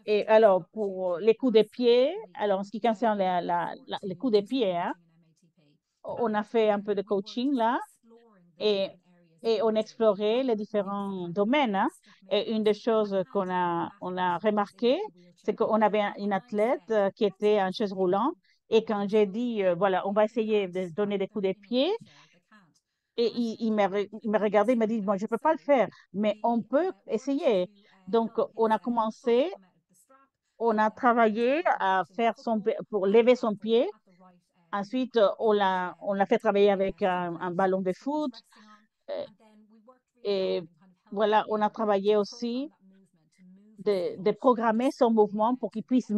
Et alors, pour les coups de pied, alors en ce qui concerne la- les coups de pied, hein, on a fait un peu de coaching là et, et on explorait les différents domaines. hein. Et une des choses qu'on a, on a remarqué, c'est qu'on avait un- une athlète euh, qui était en chaise roulante. Et quand j'ai dit, euh, voilà, on va essayer de donner des coups de pied, et il, il m'a regardé, il m'a dit, bon, je ne peux pas le faire, mais on peut essayer. Donc, on a commencé, on a travaillé à faire son, pour lever son pied. Ensuite, on l'a, on l'a fait travailler avec un, ballon de foot. euh, Et voilà, on a travaillé aussi de, programmer son mouvement pour qu'il puisse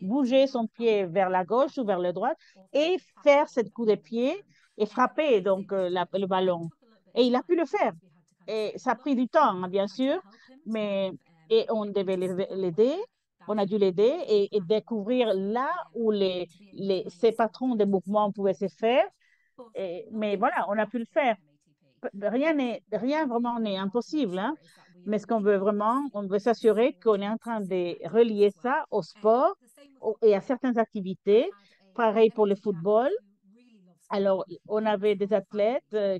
bouger son pied vers la gauche ou vers la droite et faire ce coup de pied et frapper donc euh, le ballon. Et il a pu le faire. Et ça a pris du temps, hein, bien sûr, mais et on devait l'aider, on a dû l'aider et, découvrir là où les, ces patrons de mouvement pouvaient se faire. Mais voilà, on a pu le faire. Rien rien vraiment n'est impossible, hein. Mais ce qu'on veut vraiment, on veut s'assurer qu'on est en train de relier ça au sport et à certaines activités. Pareil pour le football. Alors, on avait des athlètes euh,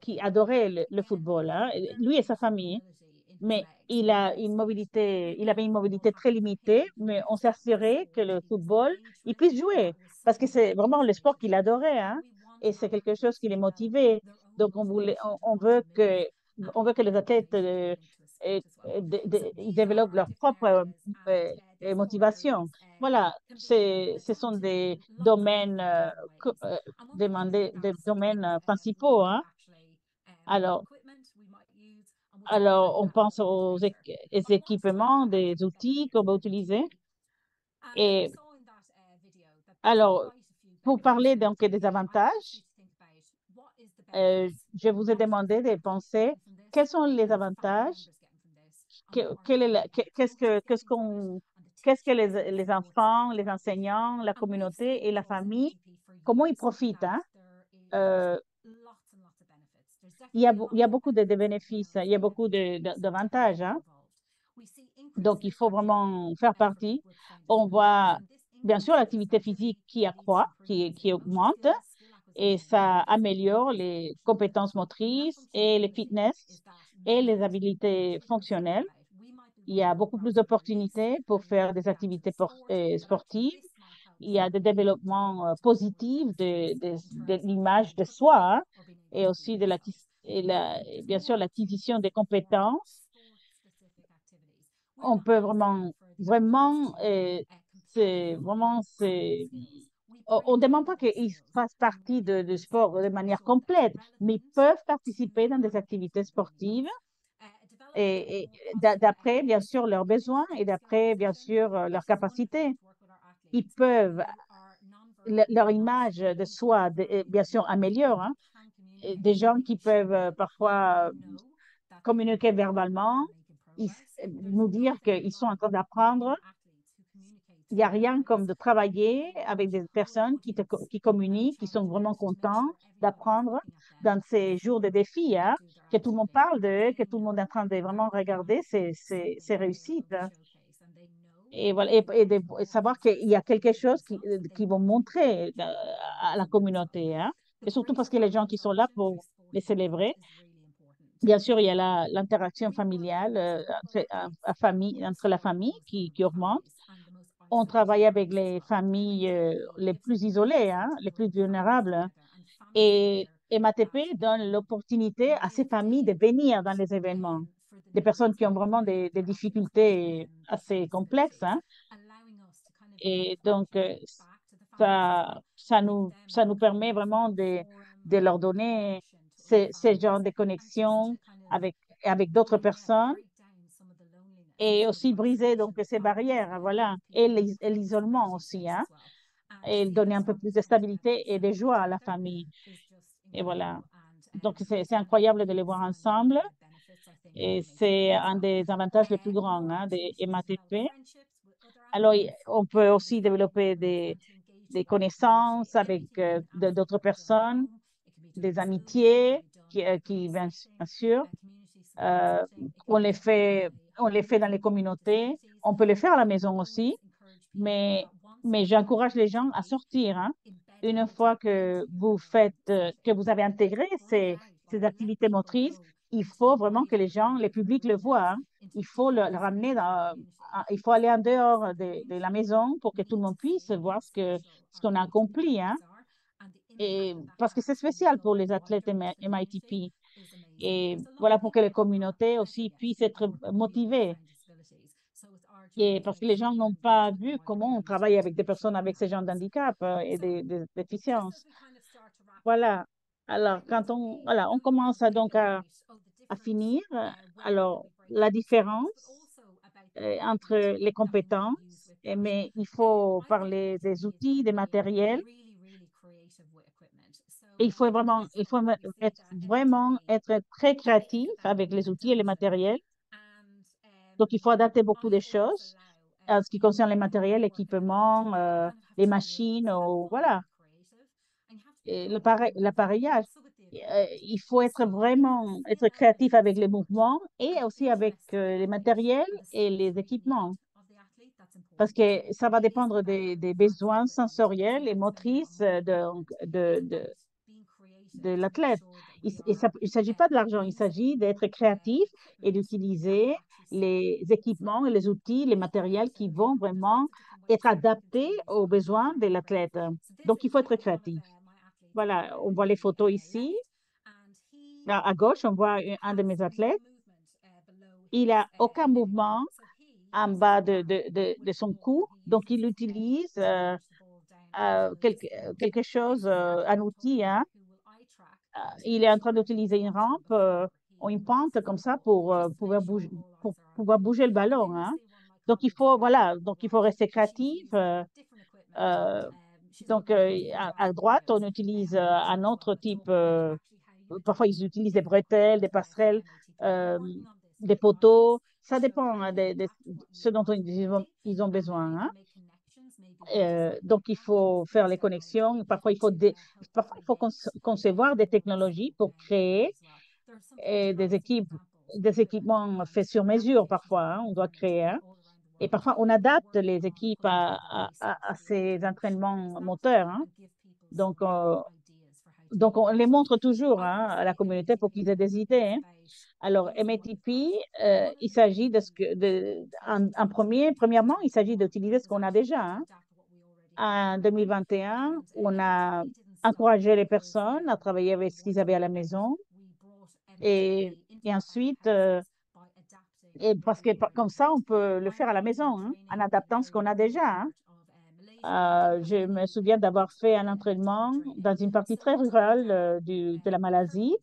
qui adoraient le, le football, hein, lui et sa famille, mais il a une mobilité, il avait une mobilité très limitée, mais on s'est assuré que le football, il puisse jouer, parce que c'est vraiment le sport qu'il adorait, hein, et c'est quelque chose qui les motivait. Donc, on voulait, on, on veut que, on veut que les athlètes euh, euh, de- de- ils développent leur propre euh, motivation. Voilà, ce sont des domaines euh, demandés, des domaines principaux, hein. Alors, alors, on pense aux équ- aux équipements, des outils qu'on va utiliser. Et alors, pour parler donc des avantages, euh, je vous ai demandé de penser quels sont les avantages, qu'est-ce que, qu'est-ce qu'on, qu'est-ce que les, les enfants, les enseignants, la communauté et la famille, comment ils profitent, hein? Euh, il y a, il y a beaucoup de, bénéfices, il y a beaucoup d'avantages, hein? Donc, il faut vraiment faire partie. On voit, bien sûr, l'activité physique qui accroît, qui, qui augmente, et ça améliore les compétences motrices et les fitness et les habiletés fonctionnelles. Il y a beaucoup plus d'opportunités pour faire des activités euh, sportives il y a des développements euh, positifs de, l'image de soi hein, et aussi de et bien sûr l'acquisition des compétences. On peut vraiment, vraiment, euh, c'est vraiment, on ne demande pas qu'ils fassent partie du sport de manière complète, mais ils peuvent participer dans des activités sportives et, d'après, bien sûr, leurs besoins et d'après, bien sûr, leurs capacités. Ils peuvent, leur image de soi, bien sûr, améliore. Hein. Des gens qui peuvent euh, parfois communiquer verbalement, nous dire qu'ils sont en train d'apprendre il n'y a rien comme de travailler avec des personnes qui, te, qui communiquent, qui sont vraiment contents d'apprendre dans ces jours de défis, hein, que tout le monde parle de, que tout le monde est en train de vraiment regarder ces, ces, réussites. Et, voilà, et, de, savoir qu'il y a quelque chose qui, qui vont montrer euh, à la communauté. Hein, et surtout parce que les gens qui sont là pour les célébrer. Bien sûr, il y a l'interaction familiale euh, entre, famille, entre la famille qui, augmente on travaille avec les familles euh, les plus isolées, hein, les plus vulnérables. Et MATP donne l'opportunité à ces familles de venir dans les événements. Des personnes qui ont vraiment des, difficultés assez complexes. Hein. Et donc, euh, ça, ça, nous, ça nous permet vraiment de, de leur donner ces, ces genres de connexions avec, avec d'autres personnes et aussi briser donc ces barrières, voilà, et l'isolement aussi, hein, et donner un peu plus de stabilité et de joie à la famille. Et voilà. Donc, c'est incroyable de les voir ensemble. Et c'est un des avantages les plus grands hein, des MATP. Alors, on peut aussi développer des, des connaissances avec euh, d'autres personnes, des amitiés qui, euh, qui bien sûr, euh, on les fait on les fait dans les communautés, on peut les faire à la maison aussi, mais, mais j'encourage les gens à sortir. Hein. Une fois que vous faites, que vous avez intégré ces, ces activités motrices, il faut vraiment que les gens, les publics le voient. Hein. Il faut le, ramener dans, il faut aller en dehors de, la maison pour que tout le monde puisse voir ce qu'on a accompli. Hein. Et parce que c'est spécial pour les athlètes MITP. Et voilà pour que les communautés aussi puissent être motivées. Et parce que les gens n'ont pas vu comment on travaille avec des personnes avec ces genres d'handicap euh, et des, déficiences. Voilà. Alors, quand on, voilà, on commence à, donc à, à finir, alors la différence euh, entre les compétences, mais il faut parler des outils, des matériels il faut vraiment, il faut être, vraiment être très créatif avec les outils et les matériels. Donc, il faut adapter beaucoup de choses en ce qui concerne les matériels, l'équipement, euh, les machines, ou, voilà. L'appareillage. Euh, il faut être vraiment être créatif avec les mouvements et aussi avec euh, les matériels et les équipements. Parce que ça va dépendre des, besoins sensoriels et motrices de, de, de de l'athlète. Il ne s'agit pas de l'argent, il s'agit d'être créatif et d'utiliser les équipements et les outils, les matériels qui vont vraiment être adaptés aux besoins de l'athlète. Donc, il faut être créatif. Voilà, on voit les photos ici. À gauche, on voit un de mes athlètes. Il n'a aucun mouvement en bas de, de, de, son cou, donc il utilise euh, euh, quelque, quelque, chose, euh, un outil, hein, euh, il est en train d'utiliser une rampe euh, ou une pente comme ça pour, euh, pouvoir, bouger, pour pouvoir bouger le ballon. Hein. Donc, il faut, voilà, donc il faut rester créatif. Donc, à, droite, on utilise un autre type, parfois ils utilisent des bretelles, des passerelles, des poteaux. Ça dépend hein, de, ce dont ils ont, besoin. Hein. Euh, donc, il faut faire les connexions. Parfois, il faut, parfois, il faut concevoir des technologies pour créer des, équipes, des équipements faits sur mesure. Parfois, hein, on doit créer. Et parfois, on adapte les équipes à, ces entraînements moteurs. Hein. Donc, euh, donc, on les montre toujours à la communauté pour qu'ils aient des idées. Alors, MATP, euh, il s'agit de ce que, en, premier, premièrement, il s'agit d'utiliser ce qu'on a déjà. En 2021, on a encouragé les personnes à travailler avec ce qu'ils avaient à la maison. Et, et ensuite, euh, et parce que comme ça, on peut le faire à la maison, hein, en adaptant ce qu'on a déjà. Hein. Euh, je me souviens d'avoir fait un entraînement dans une partie très rurale euh, de la Malaisie.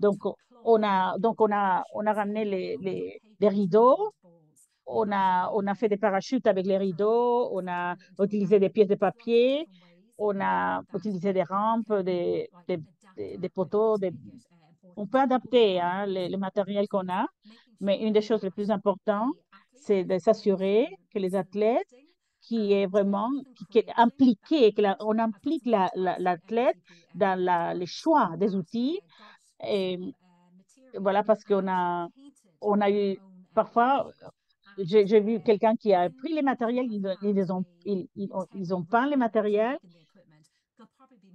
Donc, on a, donc on a, on a ramené les, les, les rideaux, on a, on a fait des parachutes avec les rideaux, on a utilisé des pièces de papier, on a utilisé des rampes, des, des, poteaux. On peut adapter hein, le matériel qu'on a, mais une des choses les plus importantes, c'est de s'assurer que les athlètes qui est vraiment qui, est impliqué, que implique l'athlète la, dans les choix des outils. Et voilà, parce qu'on a, on a eu parfois, j'ai vu quelqu'un qui a pris les matériels, ils, ils, ont, ils, ils ont peint les matériels.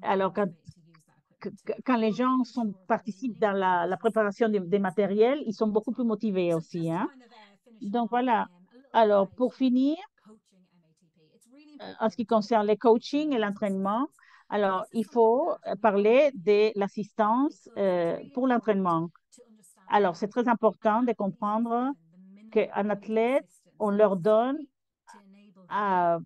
Alors, quand, quand les gens participent dans la, préparation des, matériels, ils sont beaucoup plus motivés aussi. Hein? Donc, voilà. Alors, pour finir, en ce qui concerne les coaching et l'entraînement, alors, il faut parler de l'assistance euh, pour l'entraînement. Alors, c'est très important de comprendre qu'un athlète, on leur donne euh,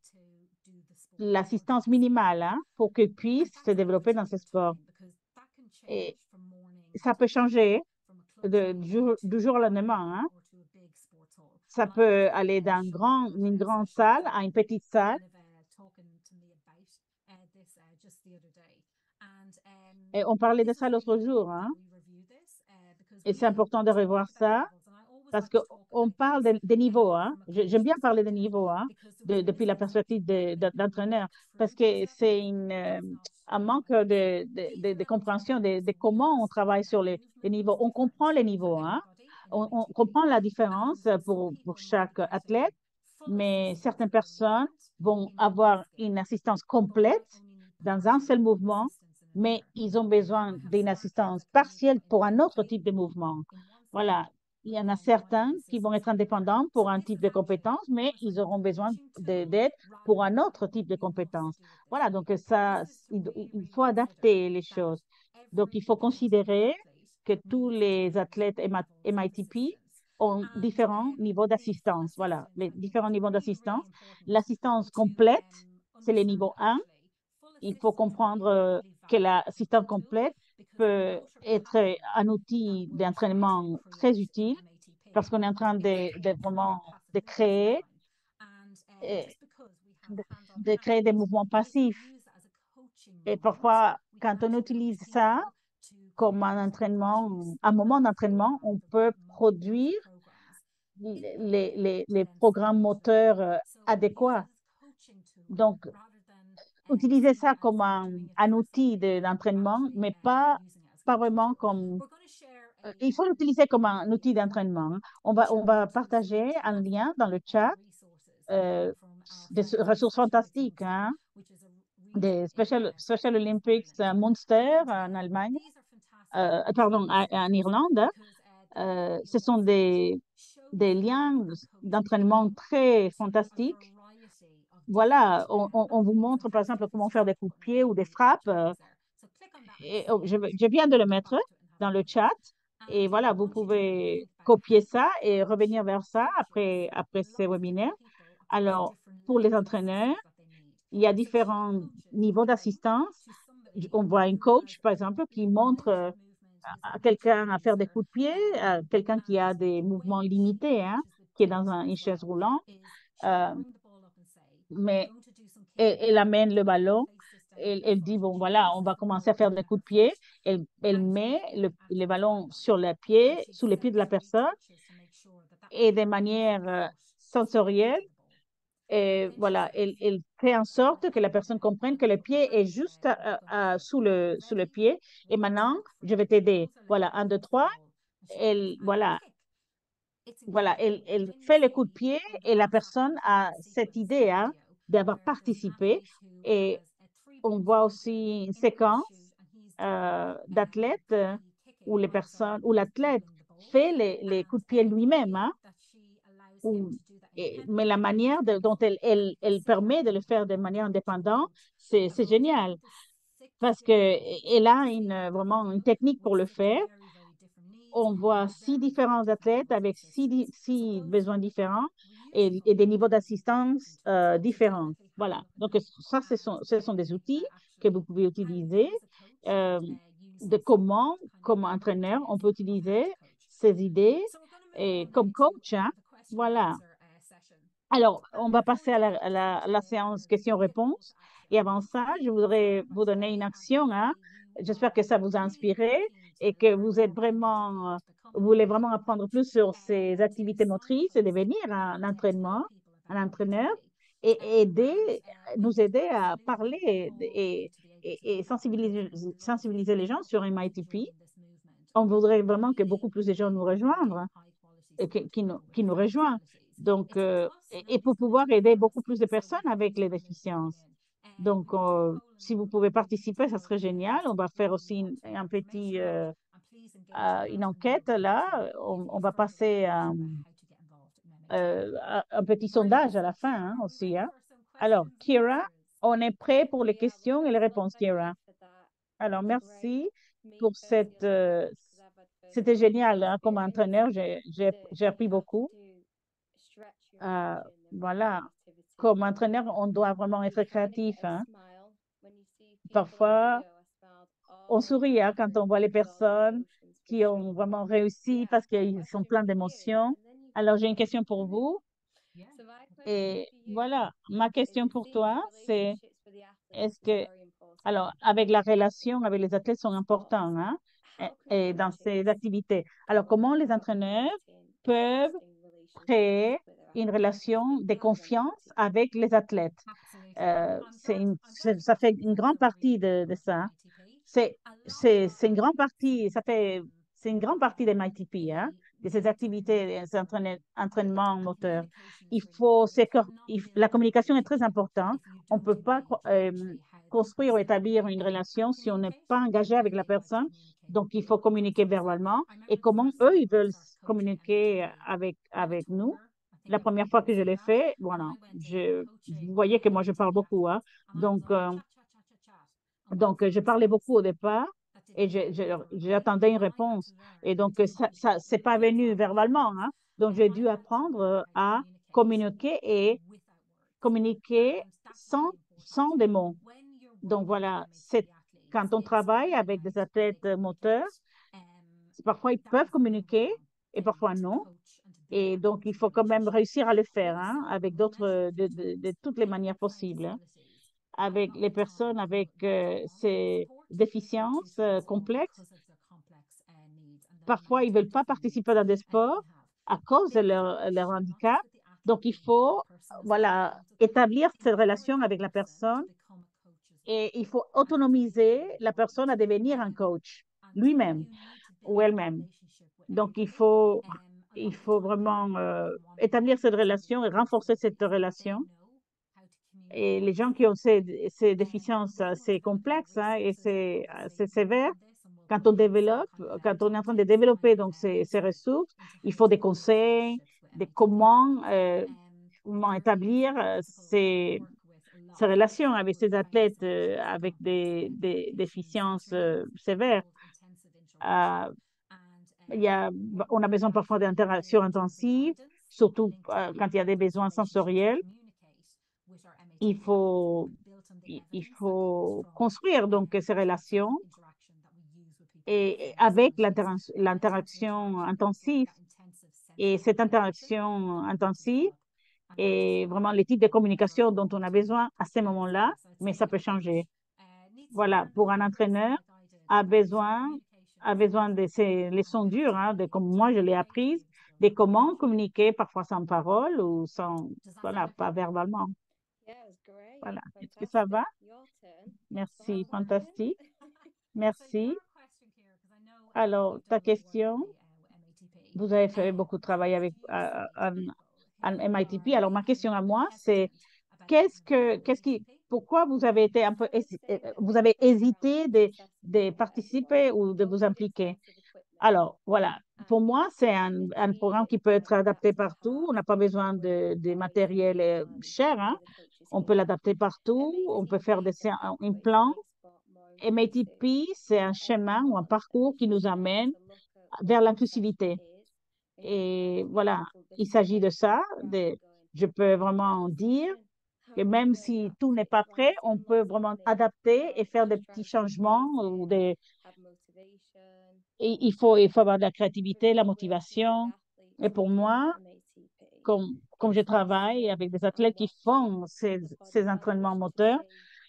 l'assistance minimale hein, pour qu'ils puissent se développer dans ce sport. Et ça peut changer de, du, jour, au lendemain. Hein. Ça peut aller d'une grand, grande salle à une petite salle. Et on parlait de ça l'autre jour. Hein. Et c'est important de revoir ça parce qu'on parle des de niveaux. Hein. J'aime bien parler des niveaux hein, de, depuis la perspective d'entraîneur parce que c'est euh, un manque de, compréhension de, comment on travaille sur les, niveaux. On comprend les niveaux. Hein. On, comprend la différence pour chaque athlète, mais certaines personnes vont avoir une assistance complète dans un seul mouvement mais ils ont besoin d'une assistance partielle pour un autre type de mouvement. Voilà, il y en a certains qui vont être indépendants pour un type de compétence, mais ils auront besoin d'aide pour un autre type de compétence. Voilà, donc ça, il faut adapter les choses. Donc, il faut considérer que tous les athlètes MITP ont différents niveaux d'assistance. Voilà, les différents niveaux d'assistance. L'assistance complète, c'est le niveau 1. Il faut comprendre que l'assistance complète peut être un outil d'entraînement très utile parce qu'on est en train de, vraiment de créer de, créer des mouvements passifs. Et parfois, quand on utilise ça comme un entraînement, un moment d'entraînement, on peut produire les, les, les programmes moteurs adéquats. Donc, utiliser ça comme un, outil d'entraînement, mais pas, pas vraiment comme... Il faut l'utiliser comme un outil d'entraînement. On va, on va partager un lien dans le chat euh, des ressources fantastiques, hein, des Special, Special Olympics Monster en Allemagne, euh, pardon, en Irlande. Euh, ce sont des, des liens d'entraînement très fantastiques voilà, on, vous montre par exemple comment faire des coups de pied ou des frappes. Et, oh, je, viens de le mettre dans le chat. Et voilà, vous pouvez copier ça et revenir vers ça après, après ces webinaires. Alors, pour les entraîneurs, il y a différents niveaux d'assistance. On voit un coach, par exemple, qui montre à quelqu'un à faire des coups de pied, à quelqu'un qui a des mouvements limités, hein, qui est dans un, une chaise roulante. Euh, mais elle, amène le ballon. Elle, elle, dit, bon, voilà, on va commencer à faire des coups de pied. Elle, elle met le, le ballon sur les pieds, sous les pieds de la personne et de manière euh, sensorielle. Et voilà, elle, fait en sorte que la personne comprenne que le pied est juste sous, le, sous le pied. Et maintenant, je vais t'aider. Voilà, un, deux, trois. Elle, voilà, voilà, elle, elle, fait le coup de pied et la personne a cette idée hein, d'avoir participé. Et on voit aussi une séquence euh, d'athlètes où les personnes, où l'athlète fait les, les, coups de pied lui-même, hein, mais la manière dont elle, elle, elle, permet de le faire de manière indépendante, c'est génial parce qu'elle a une, vraiment une technique pour le faire. On voit six différents athlètes avec six, besoins différents et, des niveaux d'assistance euh, différents. Voilà. Donc, ça, ce sont, des outils que vous pouvez utiliser. Euh, de comment, comme entraîneur, on peut utiliser ces idées et comme coach. Hein, voilà. Alors, on va passer à la, la, la séance questions-réponses. Et avant ça, je voudrais vous donner une action. Hein. J'espère que ça vous a inspiré et que vous êtes vraiment, vous voulez vraiment apprendre plus sur ces activités motrices et devenir un entraînement, un entraîneur et aider, nous aider à parler et, et, sensibiliser, sensibiliser les gens sur MITP. On voudrait vraiment que beaucoup plus de gens nous rejoignent qui, nous, qui nous rejoignent. Donc, euh, et pour pouvoir aider beaucoup plus de personnes avec les déficiences. Donc, euh, si vous pouvez participer, ça serait génial. On va faire aussi une, un petit, euh, euh, une enquête là. On, va passer à, un petit sondage à la fin hein, aussi. Hein. Alors, Kira, on est prêt pour les questions et les réponses, Kira? Alors, merci pour cette... C'était génial hein, comme entraîneur. J'ai appris beaucoup. Voilà. Comme entraîneur, on doit vraiment être créatif. Hein. Parfois, on sourit hein, quand on voit les personnes qui ont vraiment réussi parce qu'ils sont pleins d'émotions. Alors, j'ai une question pour vous. Et voilà, ma question pour toi, c'est est-ce que, alors, avec la relation avec les athlètes sont importants hein, et, dans ces activités. Alors, comment les entraîneurs peuvent créer une relation de confiance avec les athlètes? Euh, une, ça fait une grande partie de, de ça. C'est une grande partie, ça fait, c'est une grande partie de MITP, hein? de ces activités, des entraînements moteurs. Il faut, la communication est très importante. On ne peut pas euh, construire ou établir une relation si on n'est pas engagé avec la personne. Donc, il faut communiquer verbalement. Et comment eux, ils veulent communiquer avec, avec nous. La première fois que je l'ai fait, voilà, je, vous voyez que moi, je parle beaucoup. Hein? Donc, euh, donc, je parlais beaucoup au départ et j'attendais une réponse. Et donc, ça, ça pas venu verbalement. Hein? Donc, j'ai dû apprendre à communiquer et communiquer sans, sans des mots. Donc, voilà, quand on travaille avec des athlètes moteurs, parfois ils peuvent communiquer et parfois non. Et donc, il faut quand même réussir à le faire hein, avec d'autres, de, de, toutes les manières possibles. Hein avec les personnes avec euh, ces déficiences euh, complexes. Parfois, ils ne veulent pas participer dans des sports à cause de leur, leur handicap. Donc, il faut voilà, établir cette relation avec la personne et il faut autonomiser la personne à devenir un coach lui-même ou elle-même. Donc, il faut, il faut vraiment euh, établir cette relation et renforcer cette relation et les gens qui ont ces, ces déficiences assez complexes hein, et c'est sévère, quand on développe, quand on est en train de développer donc ces, ces ressources, il faut des conseils, des comment, euh, comment établir euh, ces, ces, relations avec ces athlètes euh, avec des, des déficiences euh, sévères. Euh, il y a, on a besoin parfois d'interactions intensives, surtout quand il y a des besoins sensoriels il faut, il faut construire donc ces relations et avec l'interaction intensive. Et cette interaction intensive est vraiment les types de communication dont on a besoin à ce moment-là, mais ça peut changer. Voilà, pour un entraîneur, a besoin, a besoin de ces leçons dures, hein, de comme moi je l'ai apprise, de comment communiquer parfois sans parole ou sans, voilà, pas verbalement. Voilà. Est-ce que ça va? Merci. Fantastique. Merci. Alors, ta question, vous avez fait beaucoup de travail avec un, MITP. Alors, ma question à moi, c'est qu'est-ce que, qu'est-ce qui, pourquoi vous avez été un peu, vous avez hésité de, participer ou de vous impliquer? Alors, voilà. Pour moi, c'est un, un programme qui peut être adapté partout. On n'a pas besoin de, matériel euh, cher. Hein. On peut l'adapter partout. On peut faire des implants. MATP, c'est un chemin ou un parcours qui nous amène vers l'inclusivité. Et voilà, il s'agit de ça. Je peux vraiment dire que même si tout n'est pas prêt, on peut vraiment adapter et faire des petits changements et il faut, avoir de la créativité, la motivation. Et pour moi, comme, je travaille avec des athlètes qui font ces, entraînements moteurs,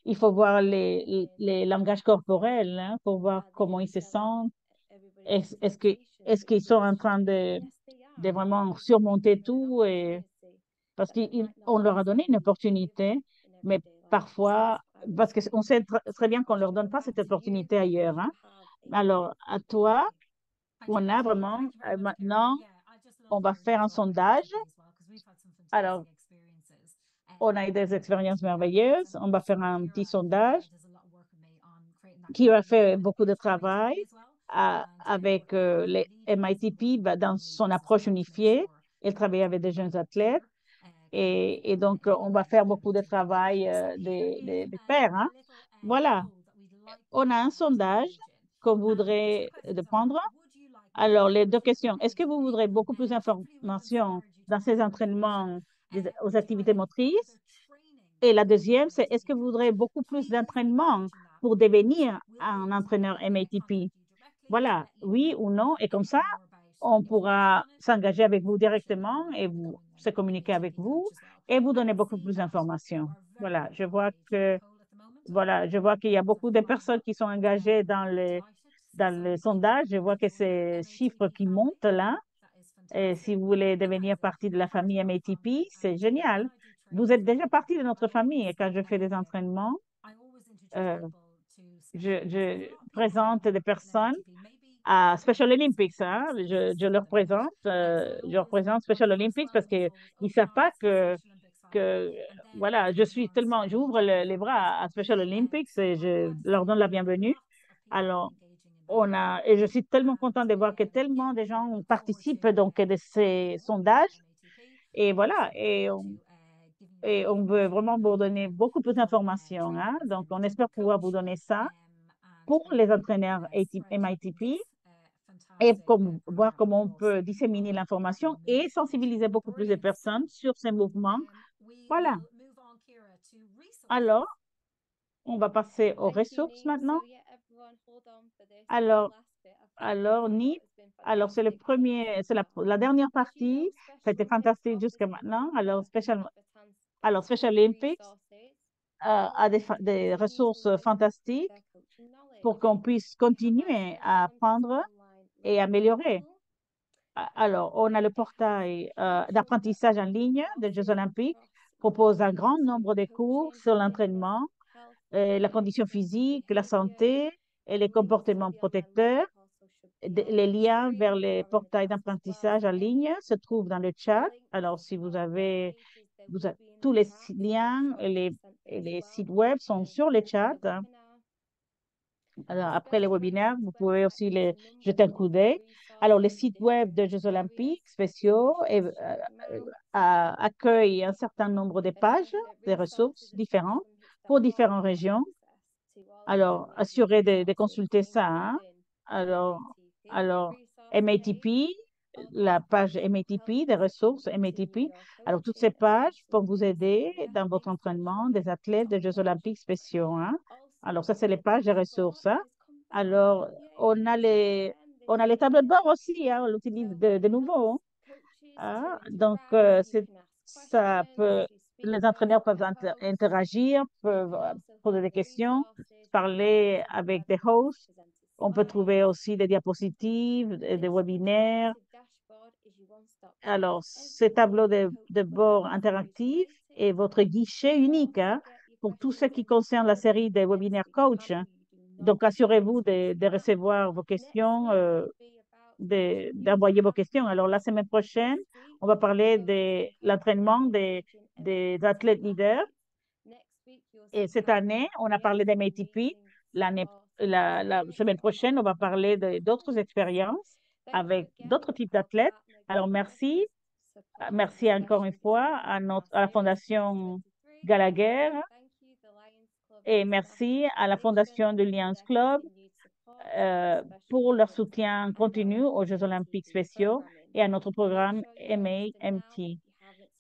il faut voir les, langages corporels hein, pour voir comment ils se sentent. Est-ce est qu'ils est qu'ils sont en train de, de vraiment surmonter tout et parce qu'on leur a donné une opportunité, mais parfois, parce qu'on sait très bien qu'on ne leur donne pas cette opportunité ailleurs. Hein. Alors, à toi, on a vraiment, euh, maintenant, on va faire un sondage. Alors, on a eu des expériences merveilleuses. On va faire un petit sondage qui a fait beaucoup de travail avec euh, les MITP dans son approche unifiée. Elle travaille avec des jeunes athlètes. Et, donc, on va faire beaucoup de travail euh, des de. Hein. Voilà. On a un sondage qu'on voudrait de prendre. Alors, les deux questions. Est-ce que vous voudrez beaucoup plus d'informations dans ces entraînements aux activités motrices? Et la deuxième, c'est est-ce que vous voudrez beaucoup plus d'entraînement pour devenir un entraîneur MATP? Voilà, oui ou non. Et comme ça, on pourra s'engager avec vous directement et vous se communiquer avec vous et vous donner beaucoup plus d'informations. Voilà, je vois que voilà, je vois qu'il y a beaucoup de personnes qui sont engagées dans le, dans le sondage. Je vois que ces chiffres qui montent là. Et si vous voulez devenir partie de la famille MATP, c'est génial. Vous êtes déjà partie de notre famille et quand je fais des entraînements, euh, je, je, présente des personnes à Special Olympics. Hein? Je, je, leur présente, euh, je leur présente Special Olympics parce qu'ils ne savent pas que que, voilà, je suis tellement, j'ouvre les bras à Special Olympics et je leur donne la bienvenue. Alors, on a, et je suis tellement contente de voir que tellement de gens participent donc de ces sondages. Et voilà, et on, et on veut vraiment vous donner beaucoup plus d'informations. Hein? Donc, on espère pouvoir vous donner ça pour les entraîneurs MITP et comme, voir comment on peut disséminer l'information et sensibiliser beaucoup plus de personnes sur ces mouvements voilà. Alors, on va passer aux ressources maintenant. Alors, alors, NIP, alors c'est le premier, c'est la, la, dernière partie. C'était fantastique jusqu'à maintenant. Alors, Special, alors, Special Olympics euh, a des, des ressources fantastiques pour qu'on puisse continuer à apprendre et améliorer. Alors, on a le portail euh, d'apprentissage en ligne des Jeux olympiques propose un grand nombre de cours sur l'entraînement, euh, la condition physique, la santé et les comportements protecteurs. Les liens vers les portails d'apprentissage en ligne se trouvent dans le chat. Alors, si vous avez, tous les liens et les, les, sites web sont sur le chat. Alors, après les webinaires, vous pouvez aussi les jeter un coup d'œil. Alors, le site web des Jeux olympiques spéciaux euh, euh, accueille un certain nombre de pages, de ressources différentes pour différentes régions. Alors, assurez de, consulter ça. Hein. Alors, alors, MATP, la page MATP, des ressources MATP. Alors, toutes ces pages pour vous aider dans votre entraînement des athlètes des Jeux olympiques spéciaux. Hein. Alors, ça, c'est les pages de ressources. Hein. Alors, on a les on a les tableaux de bord aussi, hein, on l'utilise de, nouveau. Hein. Donc, euh, ça peut, les entraîneurs peuvent interagir, peuvent euh, poser des questions, parler avec des hosts. On peut trouver aussi des diapositives, des webinaires. Alors, ce tableau de, bord interactif est votre guichet unique pour tout ce qui concerne la série des webinaires coach. Donc, assurez-vous de, recevoir vos questions, euh, d'envoyer vos questions. Alors, la semaine prochaine, on va parler de l'entraînement des, athlètes leaders. Et cette année, on a parlé des MATP. L'année la, semaine prochaine, on va parler d'autres expériences avec d'autres types d'athlètes. Alors, merci. Merci encore une fois à, à la Fondation Gallagher et merci à la Fondation de Lions Club euh, pour leur soutien continu aux Jeux olympiques spéciaux et à notre programme MAMT.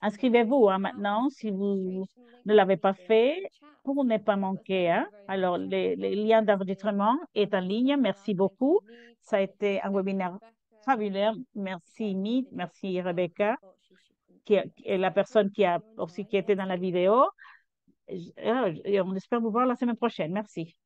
Inscrivez-vous hein, maintenant si vous ne l'avez pas fait pour ne pas manquer. Hein. Alors, les, liens d'enregistrement est en ligne. Merci beaucoup. Ça a été un webinaire fabuleux. Merci, Mid. Merci, Rebecca, qui est la personne qui a aussi qui était dans la vidéo. Et on espère vous voir la semaine prochaine. Merci.